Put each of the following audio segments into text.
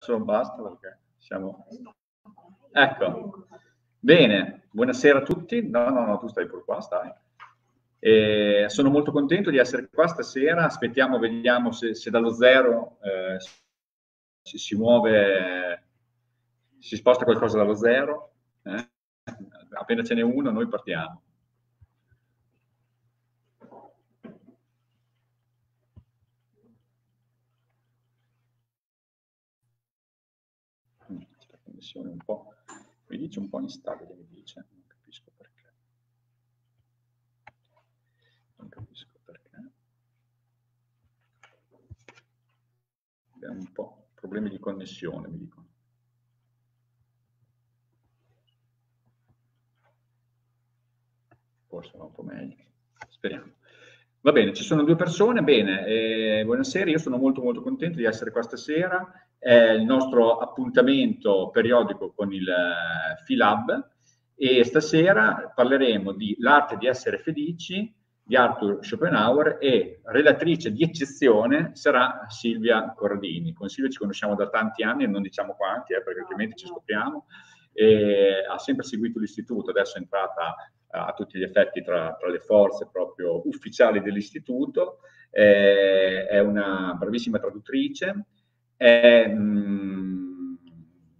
adesso basta perché siamo... Ecco, bene, buonasera a tutti. No, no, no, tu stai pure qua, stai. E sono molto contento di essere qua stasera. Aspettiamo, vediamo se, se dallo zero eh, si, si, muove, si sposta qualcosa dallo zero. Eh? Appena ce n'è uno, noi partiamo. Connessione un po', mi dice un po' instabile, mi dice, non capisco perché. Non capisco perché. Abbiamo un po' problemi di connessione, mi dicono. Forse va un po' meglio, speriamo. Va bene, ci sono due persone, bene, eh, buonasera, io sono molto molto contento di essere qua stasera, è il nostro appuntamento periodico con il uh, Philab e stasera parleremo di L'arte di essere felici di Arthur Schopenhauer e relatrice di eccezione sarà Silvia Corradini. Con Silvia ci conosciamo da tanti anni, non diciamo quanti, eh, perché altrimenti ci scopriamo, e ha sempre seguito l'istituto, adesso è entrata a tutti gli effetti tra, tra le forze proprio ufficiali dell'istituto, eh, è una bravissima traduttrice, è mh, mm,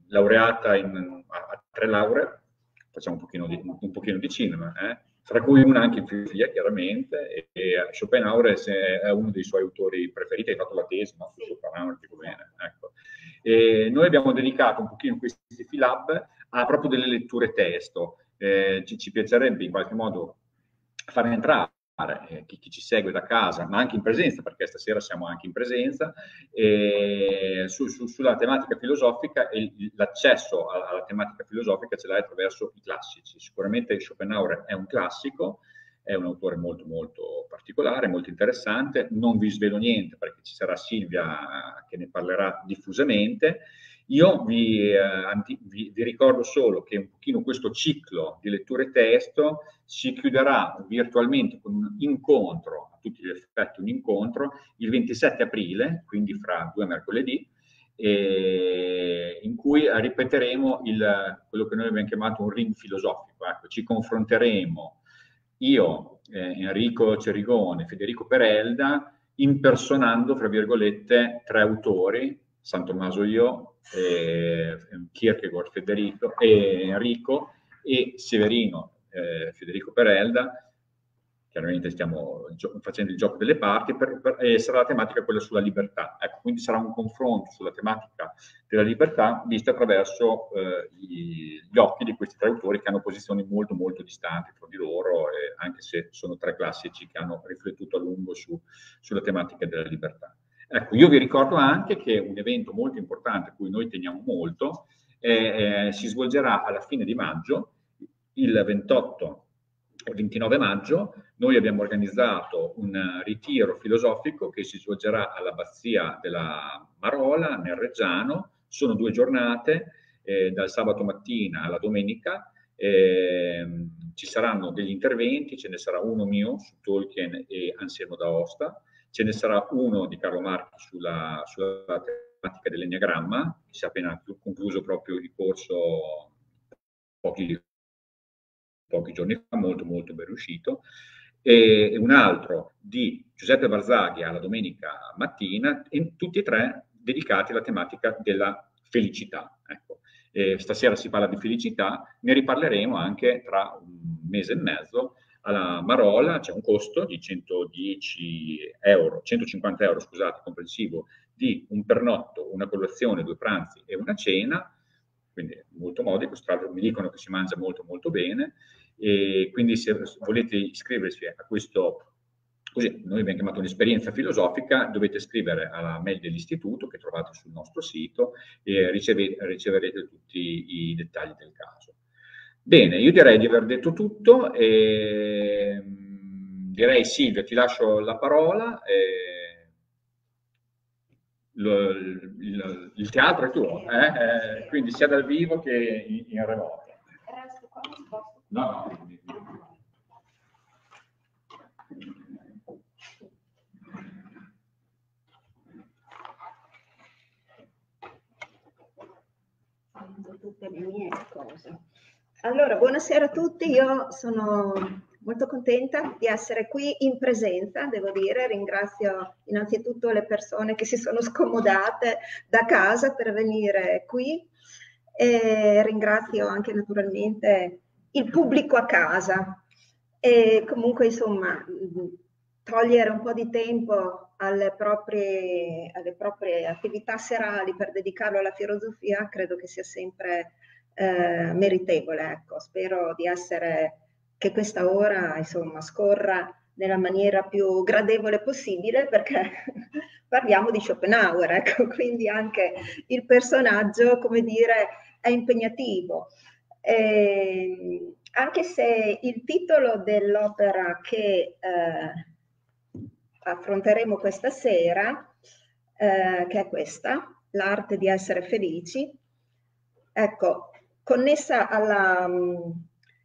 laureata in, a, a, tre lauree, facciamo un pochino di, un pochino di cinema, eh? tra cui una anche in filosofia chiaramente, e, e Schopenhauer è uno dei suoi autori preferiti, hai fatto la tesi no? su Schopenhauer, dico bene. Ecco. E noi abbiamo dedicato un pochino questi Filab a proprio delle letture testo, eh, ci, ci, piacerebbe in qualche modo far entrare eh, chi, chi, ci segue da casa, ma anche in presenza, perché stasera siamo anche in presenza, eh, su, su, sulla tematica filosofica e l'accesso alla, alla tematica filosofica ce l'hai attraverso i classici. Sicuramente Schopenhauer è un classico, è un autore molto molto particolare, molto interessante, non vi svelo niente perché ci sarà Silvia che ne parlerà diffusamente, io vi, eh, vi, vi, ricordo solo che un pochino questo ciclo di letture testo si chiuderà virtualmente con un incontro, a tutti gli effetti un incontro, il 27 aprile, quindi fra due mercoledì, in cui ripeteremo il, quello che noi abbiamo chiamato un ring filosofico. Ecco, ci confronteremo io, eh, Enrico Cerigone, Federico Perelda, impersonando, fra virgolette, tre autori, San Tommaso io, eh, Kierkegaard Federico, e Enrico e Severino eh, Federico Perelda, chiaramente stiamo facendo il gioco delle parti, per, per, e sarà la tematica quella sulla libertà. Ecco, quindi sarà un confronto sulla tematica della libertà vista attraverso eh, gli, gli, occhi di questi tre autori che hanno posizioni molto molto distanti tra di loro, anche se sono tre classici che hanno riflettuto a lungo su, sulla tematica della libertà. Ecco, io vi ricordo anche che un evento molto importante a cui noi teniamo molto eh, eh, si svolgerà alla fine di maggio, il 28 e 29 maggio. Noi abbiamo organizzato un ritiro filosofico che si svolgerà all'abbazia della Marola, nel Reggiano. Sono due giornate, eh, dal sabato mattina alla domenica. Eh, ci saranno degli interventi, ce ne sarà uno mio su Tolkien e Anselmo d'Aosta, ce ne sarà uno di Carlo Marchi sulla, sulla tematica dell'enneagramma, che si è appena concluso proprio il corso pochi, pochi giorni fa, molto molto ben riuscito, e un altro di Giuseppe Barzaghi alla domenica mattina, e tutti e tre dedicati alla tematica della felicità. Ecco. stasera si parla di felicità, ne riparleremo anche tra un mese e mezzo alla Marola c'è un costo di 110 euro, 150 euro, scusate, comprensivo di un pernotto, una colazione, due pranzi e una cena, quindi molto modico, tra mi dicono che si mangia molto molto bene, e quindi se volete iscriversi a questo, così noi abbiamo chiamato un'esperienza filosofica, dovete scrivere alla mail dell'istituto che trovate sul nostro sito e riceverete tutti i dettagli del caso. Bene, io direi di aver detto tutto e mm, direi Silvia, ti lascio la parola. Lo, il, il, teatro è tuo, eh? Eh, quindi sia dal vivo che in, in remoto. No, no. tutte le mie cose. Allora, buonasera a tutti, io sono molto contenta di essere qui in presenza, devo dire, ringrazio innanzitutto le persone che si sono scomodate da casa per venire qui e ringrazio anche naturalmente il pubblico a casa. E comunque insomma togliere un po' di tempo alle proprie, alle proprie attività serali per dedicarlo alla filosofia credo che sia sempre eh, meritevole. Ecco. Spero di essere, che questa ora insomma, scorra nella maniera più gradevole possibile perché parliamo di Schopenhauer, ecco, quindi anche il personaggio, come dire, è impegnativo. E, anche se il titolo dell'opera che eh, affronteremo questa sera, eh, che è questa, L'arte di essere felici, ecco, connessa alla um,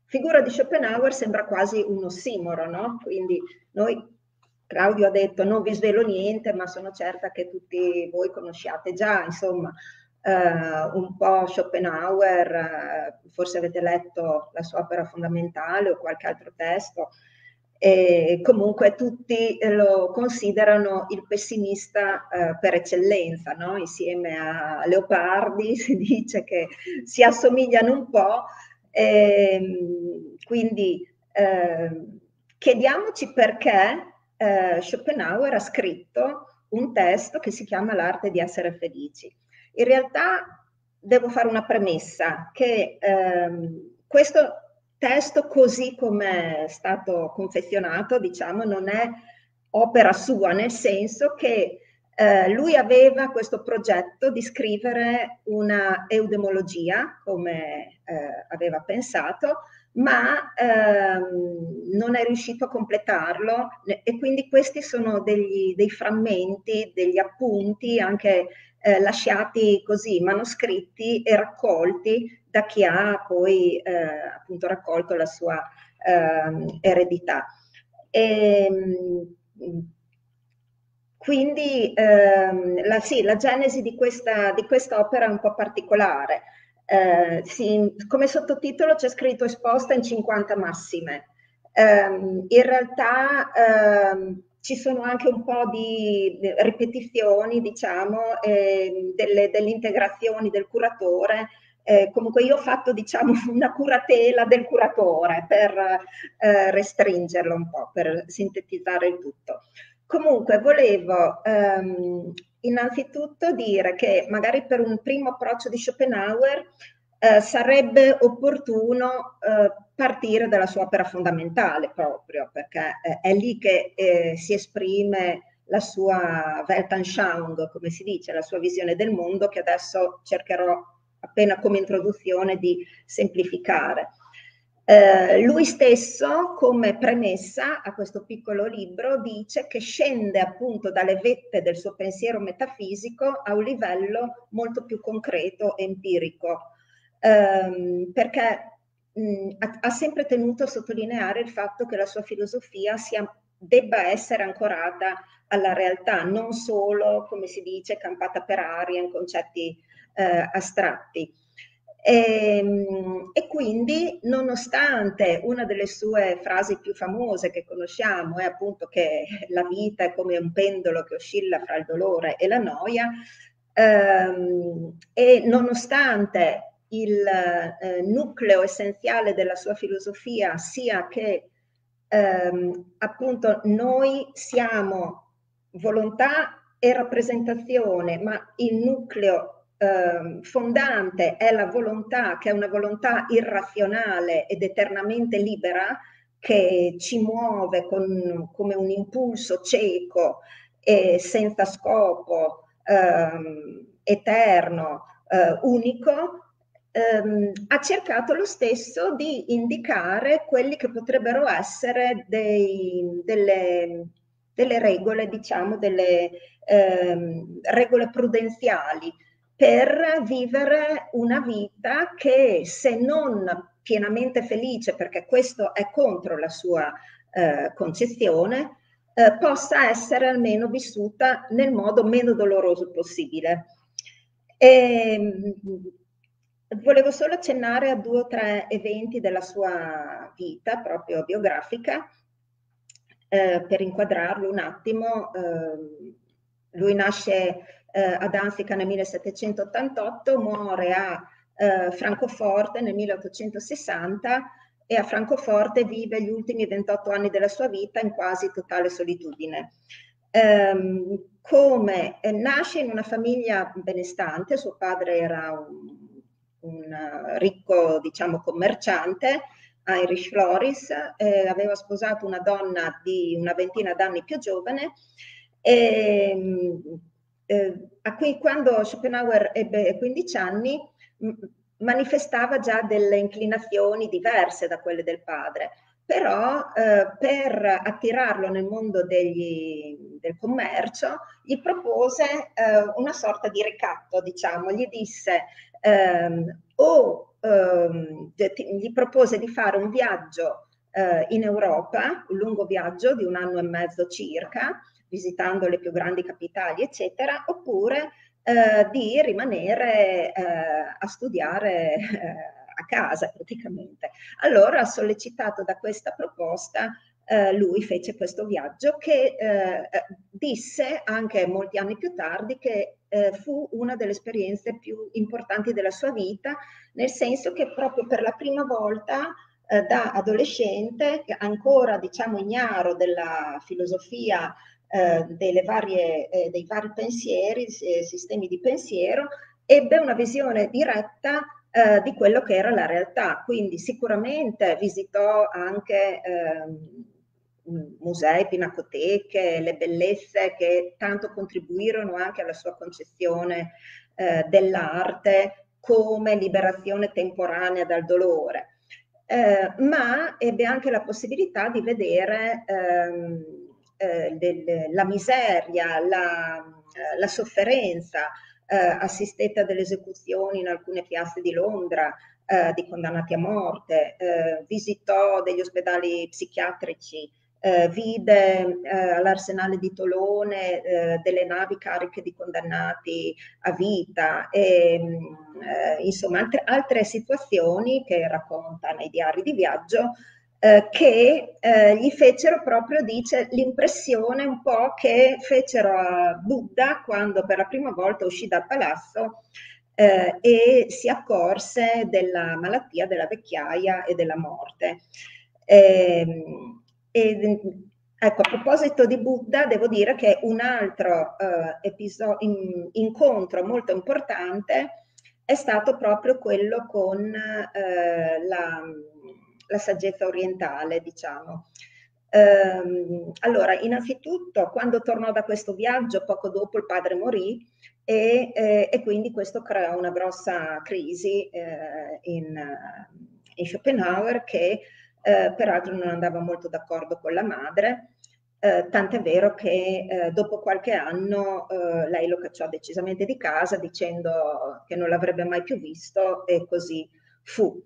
figura di Schopenhauer sembra quasi un ossimoro, no? Quindi noi, Claudio ha detto non vi svelo niente, ma sono certa che tutti voi conosciate già, insomma, eh, un po' Schopenhauer, eh, forse avete letto la sua opera fondamentale o qualche altro testo, e comunque tutti lo considerano il pessimista eh, per eccellenza, no? insieme a Leopardi si dice che si assomigliano un po', e, ehm, quindi eh, chiediamoci perché eh, Schopenhauer ha scritto un testo che si chiama L'arte di essere felici. In realtà devo fare una premessa che ehm, questo testo così come è stato confezionato, diciamo, non è opera sua, nel senso che eh, lui aveva questo progetto di scrivere una eudemologia, come eh, aveva pensato, ma ehm, non è riuscito a completarlo e quindi questi sono degli, dei frammenti, degli appunti anche eh, lasciati così, manoscritti e raccolti da chi ha poi eh, appunto raccolto la sua eh, eredità. E, ehm, quindi ehm, la, sì, la genesi di questa, di questa opera è un po' particolare. Eh, sì, come sottotitolo c'è scritto esposta in 50 massime. Eh, in realtà eh, ci sono anche un po' di ripetizioni, diciamo, eh, delle, delle, integrazioni del curatore. Eh, comunque io ho fatto, diciamo, una curatela del curatore per eh, restringerlo un po', per sintetizzare il tutto. Comunque volevo ehm, innanzitutto dire che magari per un primo approccio di Schopenhauer eh, sarebbe opportuno eh, partire dalla sua opera fondamentale proprio, perché eh, è lì che eh, si esprime la sua Weltanschauung, come si dice, la sua visione del mondo, che adesso cercherò appena come introduzione di semplificare. Eh, lui stesso, come premessa a questo piccolo libro, dice che scende appunto dalle vette del suo pensiero metafisico a un livello molto più concreto empirico, ehm, perché mh, ha, ha, sempre tenuto a sottolineare il fatto che la sua filosofia sia, debba essere ancorata alla realtà, non solo, come si dice, campata per aria in concetti eh, astratti. E, ehm, e, quindi, nonostante una delle sue frasi più famose che conosciamo è appunto che la vita è come un pendolo che oscilla fra il dolore e la noia, ehm, e nonostante il eh, nucleo essenziale della sua filosofia sia che ehm, appunto noi siamo volontà e rappresentazione, ma il nucleo eh, fondante è la volontà, che è una volontà irrazionale ed eternamente libera, che ci muove con, come un impulso cieco e senza scopo, ehm, eterno, eh, unico, ehm, ha cercato lo stesso di indicare quelli che potrebbero essere dei, delle, delle, regole, diciamo, delle ehm, regole prudenziali per vivere una vita che se non pienamente felice, perché questo è contro la sua eh, concezione, eh, possa essere almeno vissuta nel modo meno doloroso possibile. E, ehm, Volevo solo accennare a due o tre eventi della sua vita, proprio biografica, eh, per inquadrarlo un attimo. Eh, lui nasce eh, ad Danzica nel 1788, muore a eh, Francoforte nel 1860 e a Francoforte vive gli ultimi 28 anni della sua vita in quasi totale solitudine. Um, come eh, nasce in una famiglia benestante, suo padre era un, un uh, ricco, diciamo, commerciante, Irish Floris, eh, aveva sposato una donna di una ventina d'anni più giovane e ehm, eh, cui quando Schopenhauer ebbe 15 anni manifestava già delle inclinazioni diverse da quelle del padre, però eh, per attirarlo nel mondo degli, del commercio gli propose eh, una sorta di ricatto, diciamo, gli disse ehm, o ehm, gli propose di fare un viaggio eh, in Europa, un lungo viaggio di un anno e mezzo circa, visitando le più grandi capitali, eccetera, oppure eh, di rimanere eh, a studiare eh, a casa praticamente. Allora, sollecitato da questa proposta, eh, lui fece questo viaggio che eh, disse anche molti anni più tardi che eh, fu una delle esperienze più importanti della sua vita, nel senso che proprio per la prima volta eh, da adolescente, ancora diciamo ignaro della filosofia eh, varie, eh, dei vari pensieri, eh, sistemi di pensiero, ebbe una visione diretta eh, di quello che era la realtà. Quindi sicuramente visitò anche ehm, musei, pinacoteche, le bellezze che tanto contribuirono anche alla sua concezione eh, dell'arte come liberazione temporanea dal dolore. Eh, ma ebbe anche la possibilità di vedere ehm, eh, del, la miseria, la, eh, la sofferenza, eh, assistette a delle esecuzioni in alcune piazze di Londra, eh, di condannati a morte, eh, visitò degli ospedali psichiatrici, eh, vide all'arsenale di Tolone delle navi cariche di condannati a vita e insomma altre, altre, situazioni che racconta nei diari di viaggio eh, che eh, gli fecero proprio, dice, l'impressione un po' che fecero a Buddha quando per la prima volta uscì dal palazzo eh, e si accorse della malattia, della vecchiaia e della morte. Ehm, e, ecco, a proposito di Buddha, devo dire che un altro eh, episodio, in, incontro molto importante è stato proprio quello con eh, la la saggezza orientale, diciamo. Ehm, allora, innanzitutto, quando tornò da questo viaggio, poco dopo il padre morì e, eh, e quindi questo creò una grossa crisi eh, in, in, Schopenhauer che eh, peraltro non andava molto d'accordo con la madre. Eh, tant'è vero che eh, dopo qualche anno eh, lei lo cacciò decisamente di casa dicendo che non l'avrebbe mai più visto e così fu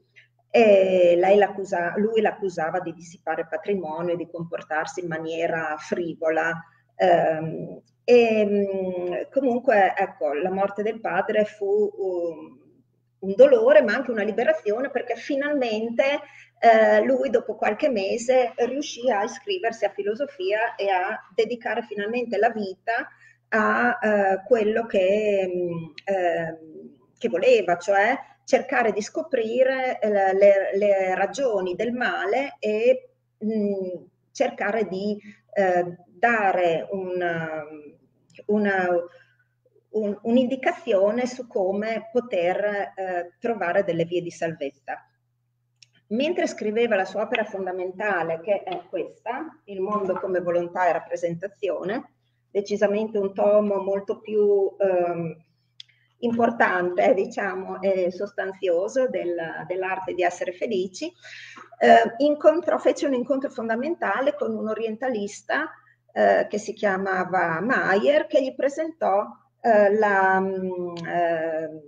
e lui l'accusava di dissipare patrimonio e di comportarsi in maniera frivola. Um, e um, comunque, ecco, la morte del padre fu um, un dolore, ma anche una liberazione, perché finalmente eh, lui, dopo qualche mese, riuscì a iscriversi a filosofia e a dedicare finalmente la vita a eh, quello che, eh, che voleva, cioè cercare di scoprire eh, le, le, ragioni del male e mh, cercare di eh, dare una, una, un, un'indicazione su come poter eh, trovare delle vie di salvezza. Mentre scriveva la sua opera fondamentale, che è questa, Il mondo come volontà e rappresentazione, decisamente un tomo molto più ehm, importante, diciamo, e sostanzioso del, dell'arte di essere felici, eh, incontrò, fece un incontro fondamentale con un orientalista eh, che si chiamava Mayer, che gli presentò eh, la, mm, eh,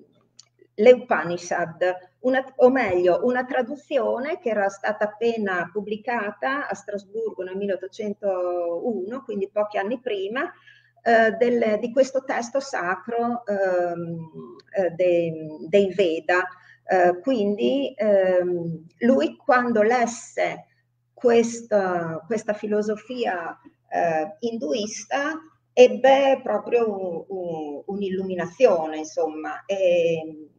le Upanishad, una, o meglio, una traduzione che era stata appena pubblicata a Strasburgo nel 1801, quindi pochi anni prima, eh, del, di questo testo sacro ehm, eh, dei, dei, Veda, Eh, quindi ehm, lui quando lesse questa, questa filosofia eh, induista ebbe proprio un, un, un'illuminazione, insomma, e,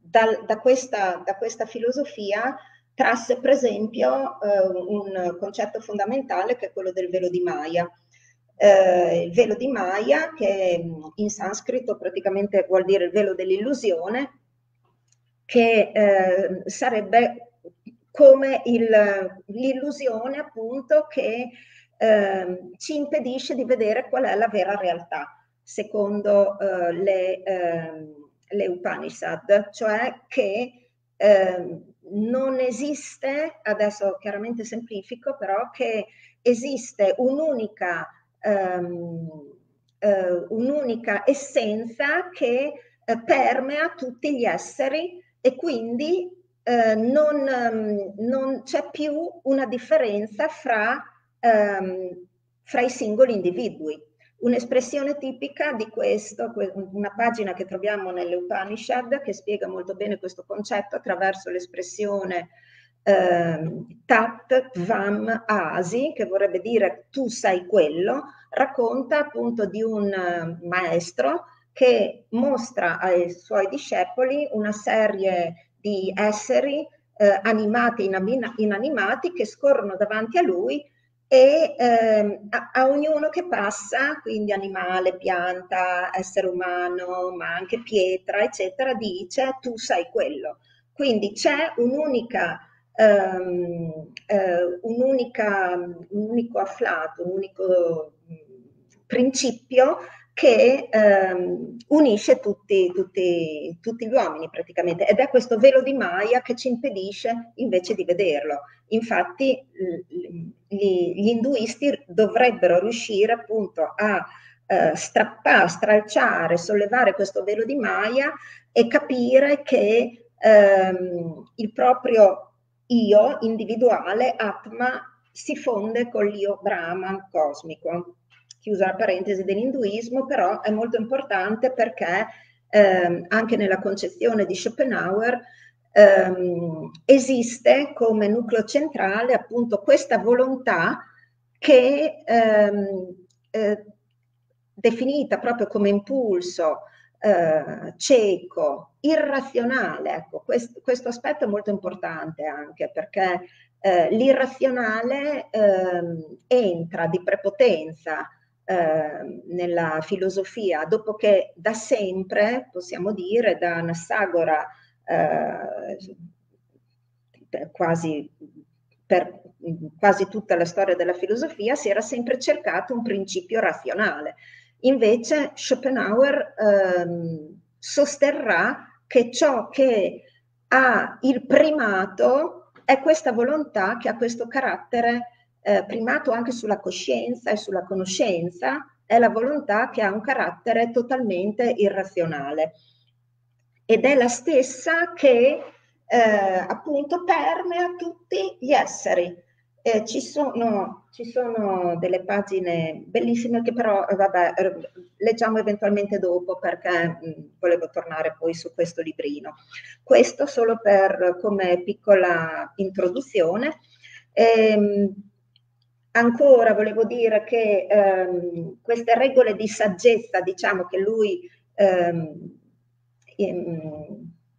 da, da, questa, da, questa, filosofia trasse per esempio eh, un concetto fondamentale che è quello del velo di Maya. Eh, il velo di Maya, che in sanscrito praticamente vuol dire il velo dell'illusione, che eh, sarebbe come il, l'illusione appunto che eh, ci impedisce di vedere qual è la vera realtà, secondo eh, le, ehm, le, Upanishad, cioè che ehm, non esiste, adesso chiaramente semplifico, però che esiste un'unica, um, uh, un'unica essenza che uh, permea tutti gli esseri e quindi uh, non, um, non, c'è più una differenza fra, um, fra i singoli individui. Un'espressione tipica di questo, una pagina che troviamo nelle Upanishad che spiega molto bene questo concetto attraverso l'espressione eh, Tat Vam Asi, che vorrebbe dire tu sei quello, racconta appunto di un uh, maestro che mostra ai suoi discepoli una serie di esseri eh, animati e inanimati che scorrono davanti a lui e ehm, a, a, ognuno che passa, quindi animale, pianta, essere umano, ma anche pietra, eccetera, dice tu sei quello. Quindi c'è un'unica, ehm, eh, un'unica, un unico afflato, un unico principio che ehm, unisce tutti, tutti, tutti, gli uomini praticamente ed è questo velo di Maya che ci impedisce invece di vederlo. Infatti gli, gli induisti dovrebbero riuscire appunto a eh, strappare, stralciare, sollevare questo velo di Maya e capire che ehm, il proprio io individuale, Atma, si fonde con l'io Brahman cosmico. Chiusa la parentesi dell'induismo, però è molto importante perché eh, anche nella concezione di Schopenhauer ehm, esiste come nucleo centrale appunto questa volontà che ehm, eh, definita proprio come impulso eh, cieco, irrazionale, ecco, questo, questo, aspetto è molto importante anche perché eh, l'irrazionale ehm, entra di prepotenza Ehm, nella filosofia, dopo che da sempre, possiamo dire, da Anassagora eh, quasi per quasi tutta la storia della filosofia si era sempre cercato un principio razionale. Invece Schopenhauer ehm, sosterrà che ciò che ha il primato è questa volontà che ha questo carattere eh, primato anche sulla coscienza e sulla conoscenza è la volontà che ha un carattere totalmente irrazionale ed è la stessa che eh, appunto permea tutti gli esseri. Eh, ci, sono, ci, sono, delle pagine bellissime che però, eh, vabbè, leggiamo eventualmente dopo perché mh, mm, volevo tornare poi su questo librino. Questo solo per come piccola introduzione. Ehm, Ancora volevo dire che ehm, queste regole di saggezza, diciamo che lui ehm,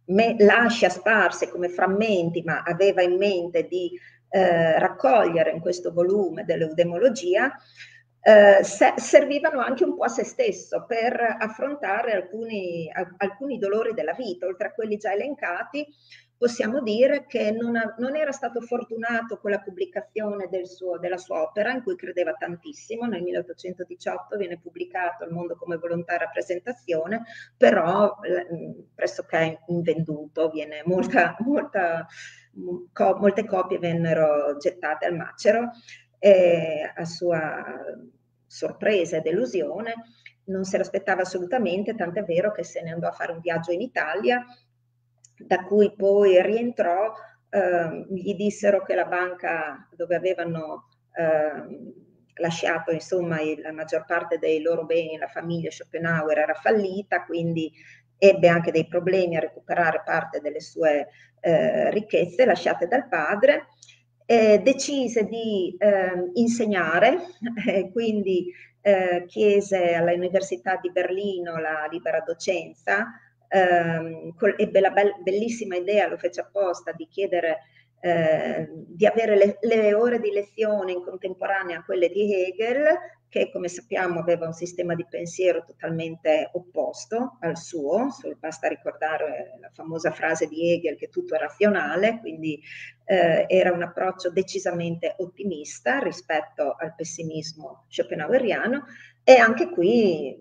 me, lascia sparse come frammenti, ma aveva in mente di eh, raccogliere in questo volume dell'eudemologia, eh, se, servivano anche un po' a se stesso per affrontare alcuni, a, alcuni dolori della vita, oltre a quelli già elencati, possiamo dire che non, ha, non, era stato fortunato con la pubblicazione del suo, della sua opera, in cui credeva tantissimo. Nel 1818 viene pubblicato Il mondo come volontà e rappresentazione, però eh, pressoché invenduto, viene molta, molta, co, molte copie vennero gettate al macero e a sua sorpresa e delusione non se l'aspettava assolutamente, tant'è vero che se ne andò a fare un viaggio in Italia da cui poi rientrò, eh, gli dissero che la banca dove avevano eh, lasciato insomma la maggior parte dei loro beni, la famiglia Schopenhauer era fallita, quindi ebbe anche dei problemi a recuperare parte delle sue eh, ricchezze lasciate dal padre, eh, decise di ehm, insegnare, quindi eh, chiese all'Università di Berlino la libera docenza, ehm, ebbe la be bellissima idea, lo fece apposta, di chiedere eh, di avere le, le, ore di lezione in contemporanea a quelle di Hegel, che come sappiamo aveva un sistema di pensiero totalmente opposto al suo, basta ricordare la famosa frase di Hegel che tutto è razionale, quindi eh, era un approccio decisamente ottimista rispetto al pessimismo schopenhaueriano e anche qui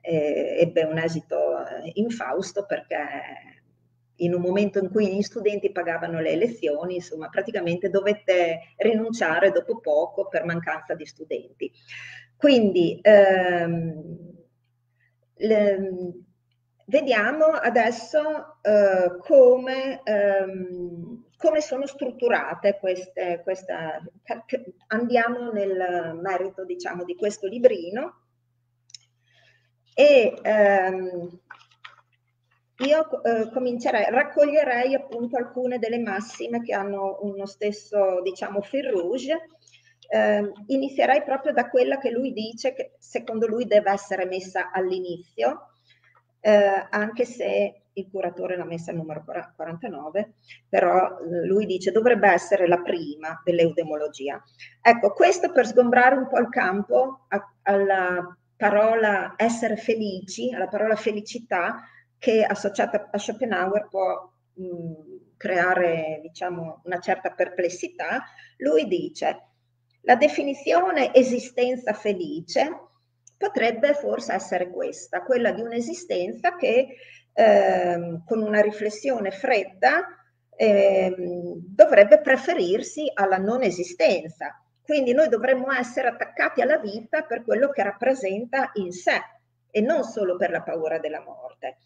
eh, ebbe un esito eh, infausto perché in un momento in cui gli studenti pagavano le lezioni, insomma, praticamente dovette rinunciare dopo poco per mancanza di studenti. Quindi ehm, le, vediamo adesso eh, come, ehm, come, sono strutturate queste, questa, andiamo nel merito diciamo di questo librino e ehm, io eh, comincerei, raccoglierei appunto alcune delle massime che hanno uno stesso, diciamo, fil rouge. Eh, inizierei proprio da quella che lui dice che secondo lui deve essere messa all'inizio, eh, anche se il curatore l'ha messa al numero 49, però eh, lui dice dovrebbe essere la prima dell'eudemologia. Ecco, questo per sgombrare un po' il campo a, alla parola essere felici, alla parola felicità, che associata a Schopenhauer può mh, creare diciamo, una certa perplessità, lui dice la definizione esistenza felice potrebbe forse essere questa, quella di un'esistenza che eh, con una riflessione fredda eh, dovrebbe preferirsi alla non esistenza. Quindi noi dovremmo essere attaccati alla vita per quello che rappresenta in sé e non solo per la paura della morte.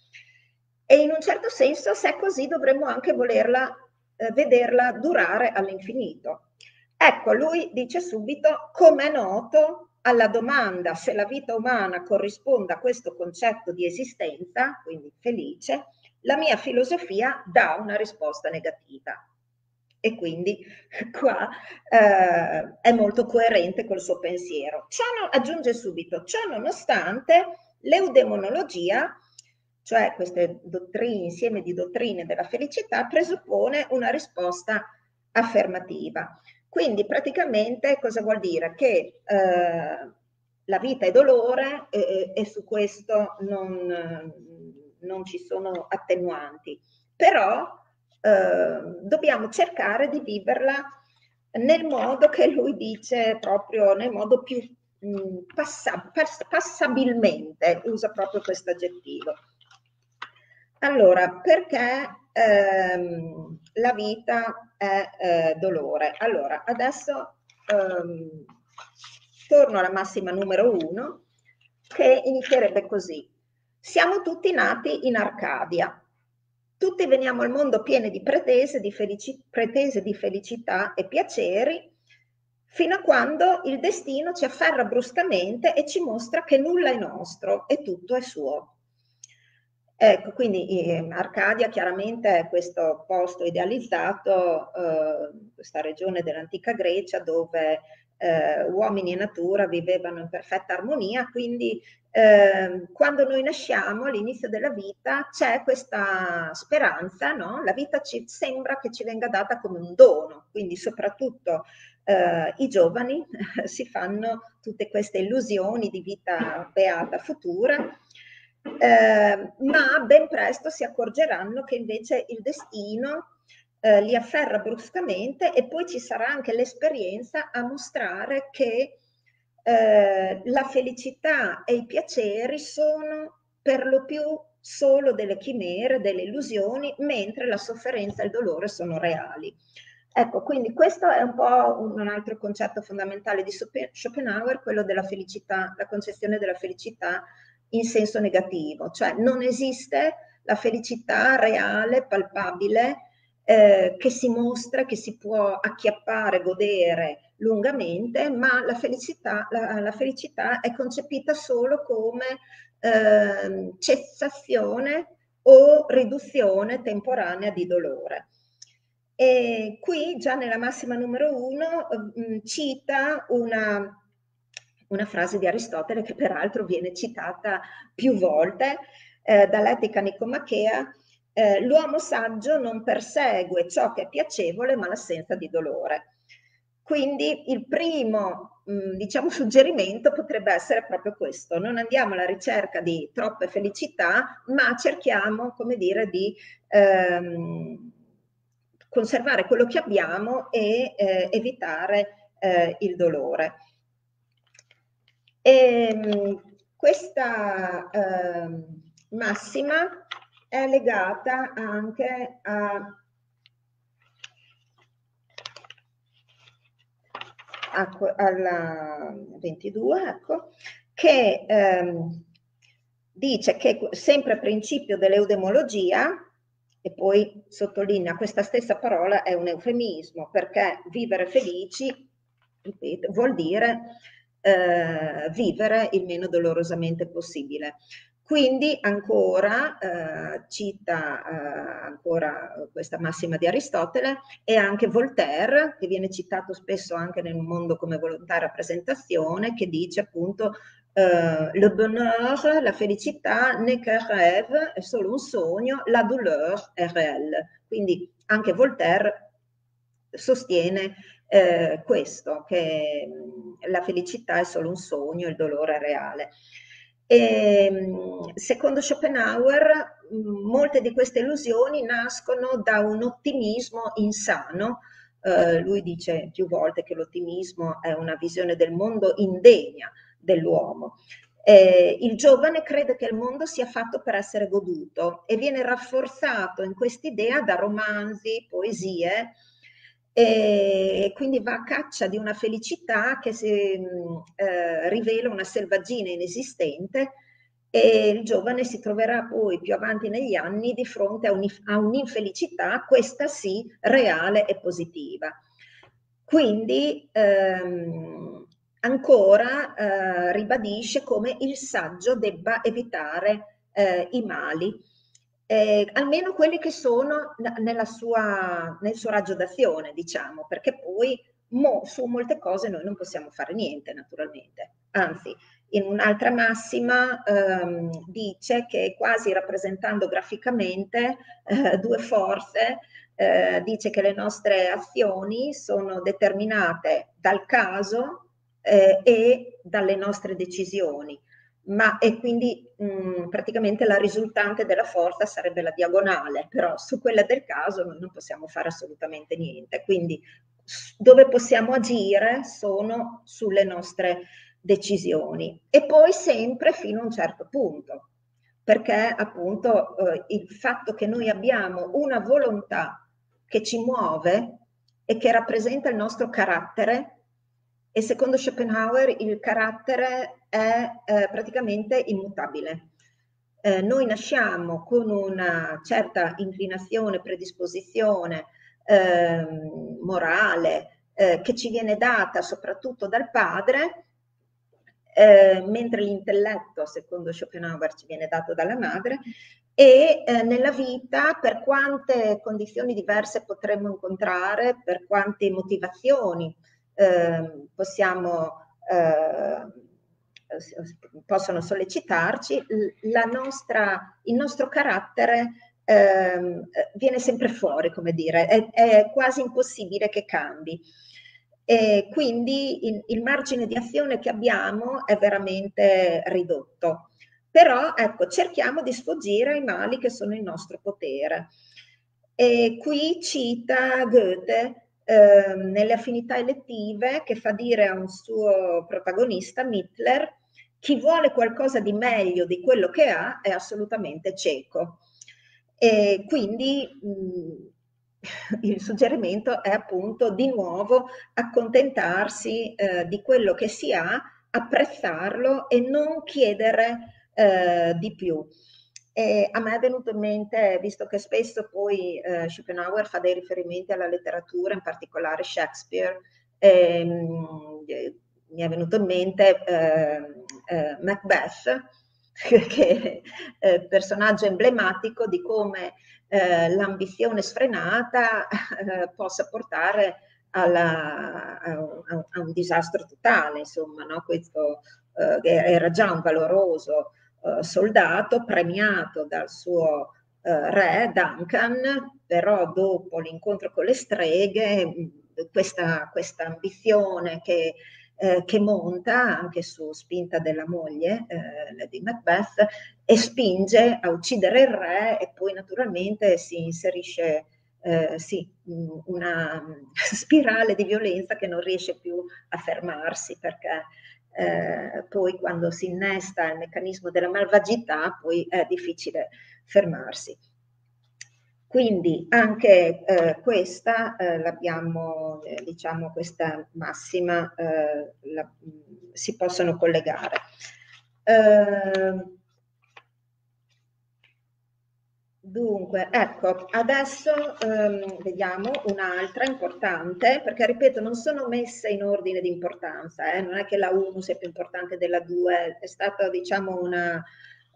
E in un certo senso, se è così, dovremmo anche volerla, eh, vederla durare all'infinito. Ecco, lui dice subito, come è noto, alla domanda se la vita umana corrisponde a questo concetto di esistenza, quindi felice, la mia filosofia dà una risposta negativa. E quindi qua eh, è molto coerente col suo pensiero. Ciò no, aggiunge subito, ciò nonostante l'eudemonologia, cioè questo insieme di dottrine della felicità, presuppone una risposta affermativa. Quindi praticamente cosa vuol dire? Che eh, la vita è dolore e, e su questo non, non, ci sono attenuanti, però eh, dobbiamo cercare di viverla nel modo che lui dice proprio nel modo più passa, pass, passabilmente, usa proprio questo aggettivo. Allora, perché ehm, la vita è eh, dolore? Allora, adesso ehm, torno alla massima numero uno, che inizierebbe così. Siamo tutti nati in Arcadia. Tutti veniamo al mondo pieni di pretese di, felici, pretese di felicità e piaceri fino a quando il destino ci afferra bruscamente e ci mostra che nulla è nostro e tutto è suo. Ecco, quindi eh, Arcadia chiaramente è questo posto idealizzato, eh, questa regione dell'antica Grecia dove eh, uomini e natura vivevano in perfetta armonia, quindi eh, quando noi nasciamo all'inizio della vita c'è questa speranza, no? la vita ci sembra che ci venga data come un dono, quindi soprattutto eh, i giovani si fanno tutte queste illusioni di vita beata futura, eh, ma ben presto si accorgeranno che invece il destino eh, li afferra bruscamente e poi ci sarà anche l'esperienza a mostrare che eh, la felicità e i piaceri sono per lo più solo delle chimere, delle illusioni, mentre la sofferenza e il dolore sono reali. Ecco, quindi questo è un po' un, altro concetto fondamentale di Schopenhauer, quello della felicità, la concezione della felicità in senso negativo, cioè non esiste la felicità reale, palpabile, eh, che si mostra, che si può acchiappare, godere lungamente, ma la felicità, la, la felicità è concepita solo come eh, cessazione o riduzione temporanea di dolore. E qui già nella massima numero uno mh, mm, cita una, una, frase di Aristotele che peraltro viene citata più volte eh, dall'etica nicomachea, eh, l'uomo saggio non persegue ciò che è piacevole ma l'assenza di dolore. Quindi il primo mh, diciamo, suggerimento potrebbe essere proprio questo, non andiamo alla ricerca di troppe felicità ma cerchiamo, come dire, di... Ehm, conservare quello che abbiamo e eh, evitare eh, il dolore. E, ehm, questa eh, massima è legata anche a, alla 22, ecco, che ehm, dice che sempre a principio dell'eudemologia e poi sottolinea questa stessa parola è un eufemismo perché vivere felici ripeto, vuol dire eh, vivere il meno dolorosamente possibile. Quindi ancora eh, cita eh, ancora questa massima di Aristotele e anche Voltaire, che viene citato spesso anche nel mondo come volontà e rappresentazione, che dice appunto Uh, le bonheur, la felicità, n'est qu'un rêve, è solo un sogno, la douleur è réelle. Quindi anche Voltaire sostiene eh, questo, che mh, la felicità è solo un sogno, il dolore è reale. E, mh, secondo Schopenhauer, mh, molte di queste illusioni nascono da un ottimismo insano. Uh, lui dice più volte che l'ottimismo è una visione del mondo indegna dell'uomo. Eh, il giovane crede che il mondo sia fatto per essere goduto e viene rafforzato in quest'idea da romanzi, poesie, e quindi va a caccia di una felicità che si eh, rivela una selvaggina inesistente e il giovane si troverà poi più avanti negli anni di fronte a, un, a un'infelicità, questa sì, reale e positiva. Quindi ehm, ancora eh, ribadisce come il saggio debba evitare eh, i mali, eh, almeno quelli che sono sua, nel suo raggio d'azione, diciamo, perché poi mo, su molte cose noi non possiamo fare niente, naturalmente. Anzi, in un'altra massima ehm, dice che quasi rappresentando graficamente eh, due forze, eh, dice che le nostre azioni sono determinate dal caso eh, e dalle nostre decisioni. Ma e quindi mh, mm, praticamente la risultante della forza sarebbe la diagonale, però su quella del caso noi non possiamo fare assolutamente niente. Quindi dove possiamo agire sono sulle nostre decisioni e poi sempre fino a un certo punto, perché appunto eh, il fatto che noi abbiamo una volontà che ci muove e che rappresenta il nostro carattere e secondo Schopenhauer il carattere è eh, praticamente immutabile. Eh, noi nasciamo con una certa inclinazione, predisposizione eh, morale che ci viene data soprattutto dal padre, eh, mentre l'intelletto, secondo Schopenhauer, ci viene dato dalla madre, e eh, nella vita per quante condizioni diverse potremmo incontrare, per quante motivazioni Ehm, eh, possono sollecitarci, nostra, il nostro carattere eh, viene sempre fuori, come dire, è, è, quasi impossibile che cambi. E quindi il, il margine di azione che abbiamo è veramente ridotto. Però ecco, cerchiamo di sfuggire ai mali che sono in nostro potere. E qui cita Goethe eh, nelle affinità elettive che fa dire a un suo protagonista, Mittler, chi vuole qualcosa di meglio di quello che ha è assolutamente cieco. E quindi mh, il suggerimento è appunto di nuovo accontentarsi eh, di quello che si ha, apprezzarlo e non chiedere eh, di più. E a me è venuto in mente, visto che spesso poi eh, Schopenhauer fa dei riferimenti alla letteratura, in particolare Shakespeare, ehm, mi è venuto in mente eh, eh, Macbeth, che è personaggio emblematico di come eh, l'ambizione sfrenata eh, possa portare alla, a, a, un disastro totale, insomma, no? questo eh, era già un valoroso eh, soldato premiato dal suo eh, re Duncan, però dopo l'incontro con le streghe, questa, questa ambizione che eh, che monta anche su spinta della moglie eh, di Macbeth e spinge a uccidere il re e poi naturalmente si inserisce eh, sì, una spirale di violenza che non riesce più a fermarsi perché eh, poi quando si innesta il meccanismo della malvagità poi è difficile fermarsi. Quindi anche eh, questa eh, eh, diciamo, questa massima eh, la, si possono collegare. Ehm, dunque, ecco, adesso ehm, vediamo un'altra importante, perché ripeto, non sono messe in ordine di importanza, eh, non è che la 1 sia più importante della 2, è stata diciamo una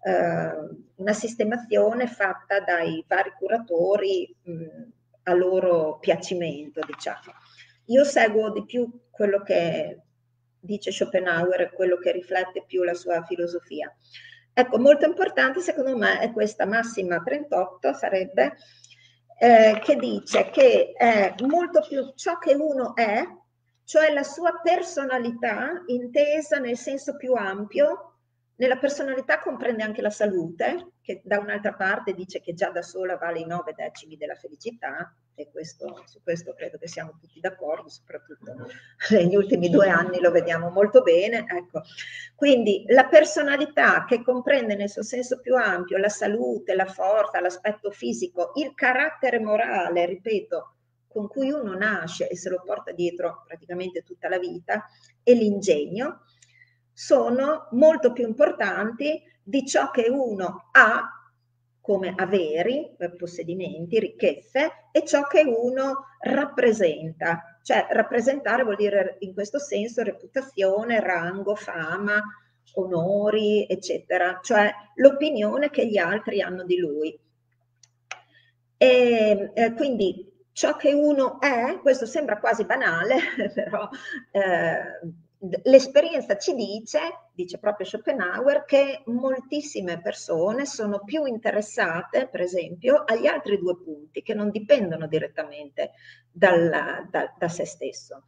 eh, una sistemazione fatta dai vari curatori mh, a loro piacimento, diciamo. Io seguo di più quello che dice Schopenhauer quello che riflette più la sua filosofia. Ecco, molto importante secondo me è questa massima 38, sarebbe, eh, che dice che è molto più ciò che uno è, cioè la sua personalità intesa nel senso più ampio nella personalità comprende anche la salute, che da un'altra parte dice che già da sola vale i nove decimi della felicità, e questo, su questo credo che siamo tutti d'accordo, soprattutto negli ultimi due anni lo vediamo molto bene. Ecco. Quindi la personalità che comprende nel suo senso più ampio la salute, la forza, l'aspetto fisico, il carattere morale, ripeto, con cui uno nasce e se lo porta dietro praticamente tutta la vita, e l'ingegno, sono molto più importanti di ciò che uno ha come averi, possedimenti, ricchezze e ciò che uno rappresenta. Cioè rappresentare vuol dire in questo senso reputazione, rango, fama, onori, eccetera, cioè l'opinione che gli altri hanno di lui. E, eh, quindi ciò che uno è, questo sembra quasi banale, però eh, l'esperienza ci dice, dice proprio Schopenhauer, che moltissime persone sono più interessate, per esempio, agli altri due punti che non dipendono direttamente dal, da, da, se stesso.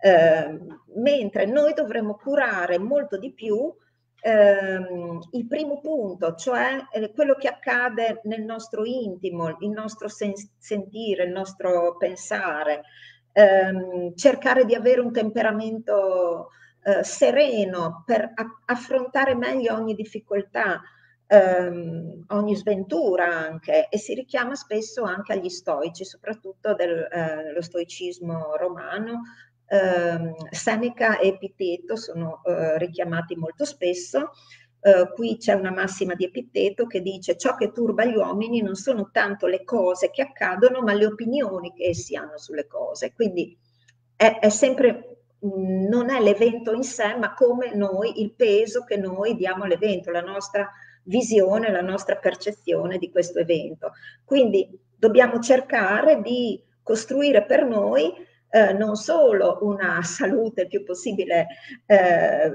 Eh, mentre noi dovremmo curare molto di più ehm, il primo punto, cioè eh, quello che accade nel nostro intimo, il nostro sen- sentire, il nostro pensare, ehm, cercare di avere un temperamento eh, sereno per a- affrontare meglio ogni difficoltà, ehm, ogni sventura anche e si richiama spesso anche agli stoici, soprattutto dello eh, stoicismo romano. Eh, Seneca e Epiteto sono eh, richiamati molto spesso. Uh, qui c'è una massima di Epiteto che dice ciò che turba gli uomini non sono tanto le cose che accadono, ma le opinioni che essi hanno sulle cose. Quindi è, è sempre non è l'evento in sé, ma come noi, il peso che noi diamo all'evento, la nostra visione, la nostra percezione di questo evento. Quindi dobbiamo cercare di costruire per noi eh, non solo una salute il più possibile eh,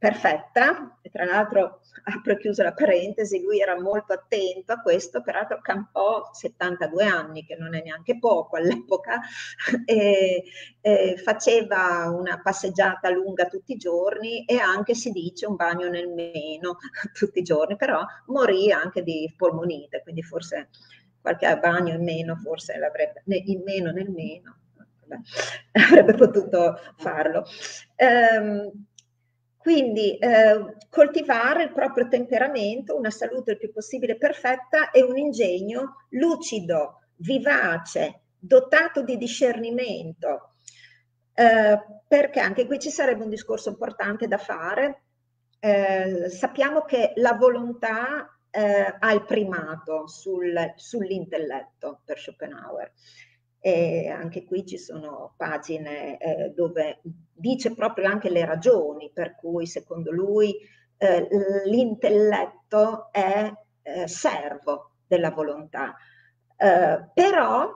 perfetta, e tra l'altro apro e chiuso la parentesi, lui era molto attento a questo, peraltro campò 72 anni, che non è neanche poco all'epoca, e, e faceva una passeggiata lunga tutti i giorni e anche si dice un bagno nel meno tutti i giorni, però morì anche di polmonite, quindi forse qualche bagno in meno, forse l'avrebbe, in meno nel meno, avrebbe potuto farlo. Um, quindi eh, coltivare il proprio temperamento, una salute il più possibile perfetta e un ingegno lucido, vivace, dotato di discernimento, eh, perché anche qui ci sarebbe un discorso importante da fare. Eh, sappiamo che la volontà eh, ha il primato sul, sull'intelletto per Schopenhauer e anche qui ci sono pagine eh, dove dice proprio anche le ragioni per cui secondo lui eh, l'intelletto è eh, servo della volontà. Eh, però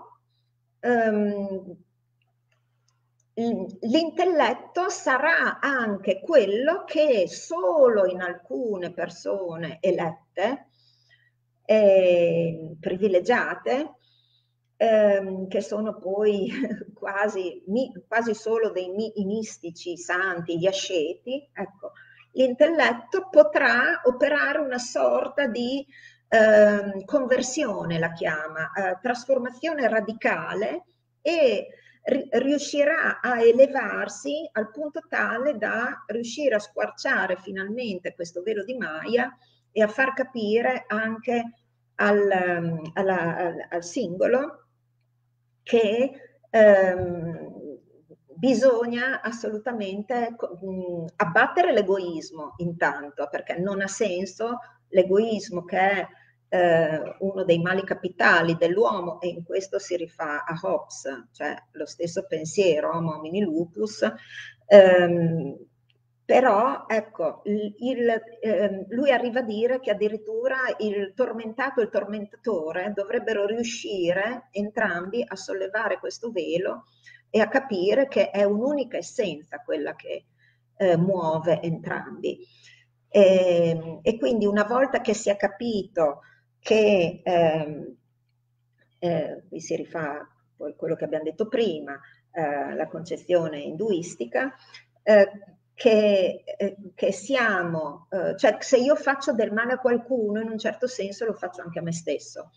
ehm, l'intelletto sarà anche quello che solo in alcune persone elette, eh, privilegiate, ehm, che sono poi quasi, quasi solo dei i mistici, i santi, gli asceti, ecco, l'intelletto potrà operare una sorta di eh, conversione, la chiama, eh, trasformazione radicale e riuscirà a elevarsi al punto tale da riuscire a squarciare finalmente questo velo di Maya e a far capire anche al, alla, al, al singolo che ehm, bisogna assolutamente mh, abbattere l'egoismo intanto, perché non ha senso l'egoismo che è eh, uno dei mali capitali dell'uomo e in questo si rifà a Hobbes, cioè lo stesso pensiero, homo homini lupus, ehm, però ecco, il, il, eh, lui arriva a dire che addirittura il tormentato e il tormentatore dovrebbero riuscire entrambi a sollevare questo velo e a capire che è un'unica essenza quella che eh, muove entrambi. E, ehm, e, quindi una volta che si è capito che ehm, eh, qui si rifà poi quello che abbiamo detto prima, eh, la concezione induistica, eh, che, eh, che, siamo, eh, cioè se io faccio del male a qualcuno, in un certo senso lo faccio anche a me stesso.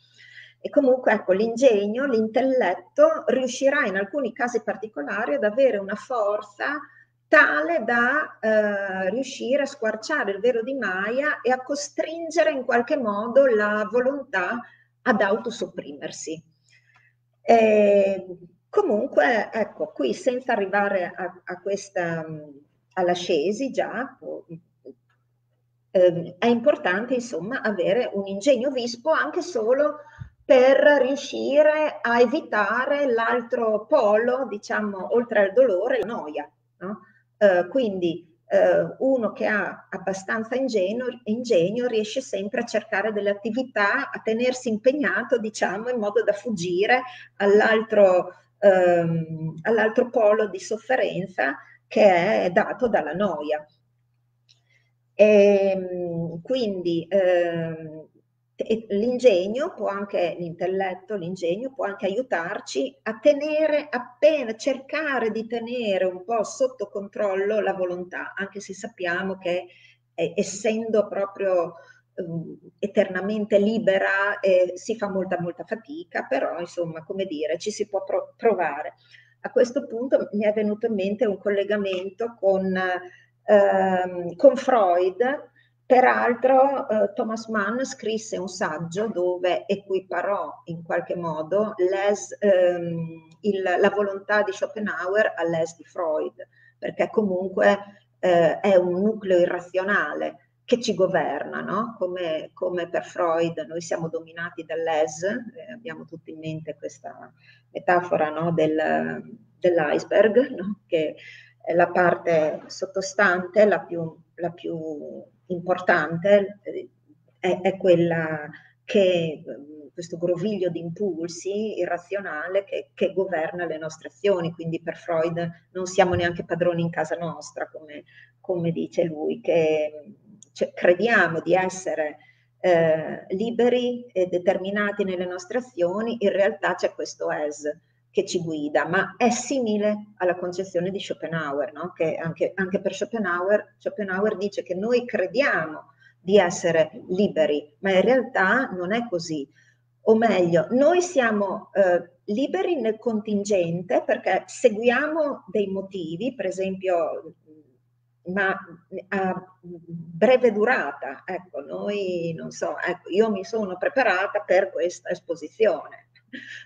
E comunque ecco, l'ingegno, l'intelletto riuscirà in alcuni casi particolari ad avere una forza tale da eh, riuscire a squarciare il velo di Maya e a costringere in qualche modo la volontà ad autosopprimersi. E comunque, ecco, qui senza arrivare a, a questa, all'ascesi già, eh, è importante insomma avere un ingegno vispo anche solo per riuscire a evitare l'altro polo, diciamo, oltre al dolore, la noia. No? Eh, quindi eh, uno che ha abbastanza ingegno, ingegno, riesce sempre a cercare delle attività, a tenersi impegnato, diciamo, in modo da fuggire all'altro, ehm, all'altro polo di sofferenza che è dato dalla noia. E, ehm, quindi ehm, l'ingegno può anche, l'intelletto, l'ingegno può anche aiutarci a tenere appena, cercare di tenere un po' sotto controllo la volontà, anche se sappiamo che eh, essendo proprio eh, eternamente libera eh, si fa molta molta fatica, però insomma, come dire, ci si può pro- provare. A questo punto mi è venuto in mente un collegamento con, ehm, con Freud, Peraltro eh, Thomas Mann scrisse un saggio dove equiparò in qualche modo les, ehm, il, la volontà di Schopenhauer all'es di Freud, perché comunque eh, è un nucleo irrazionale che ci governa, no? come, come, per Freud noi siamo dominati dall'es, eh, abbiamo tutti in mente questa metafora no? Del, dell'iceberg, no? che è la parte sottostante, la più, la più importante eh, è, è quella che mm, questo groviglio di impulsi irrazionale che, che, governa le nostre azioni, quindi per Freud non siamo neanche padroni in casa nostra, come, come dice lui, che cioè, crediamo di essere eh, liberi e determinati nelle nostre azioni, in realtà c'è questo es che ci guida, ma è simile alla concezione di Schopenhauer, no? che anche, anche per Schopenhauer, Schopenhauer dice che noi crediamo di essere liberi, ma in realtà non è così. O meglio, noi siamo eh, liberi nel contingente perché seguiamo dei motivi, per esempio, ma a breve durata. Ecco, noi non so, ecco, io mi sono preparata per questa esposizione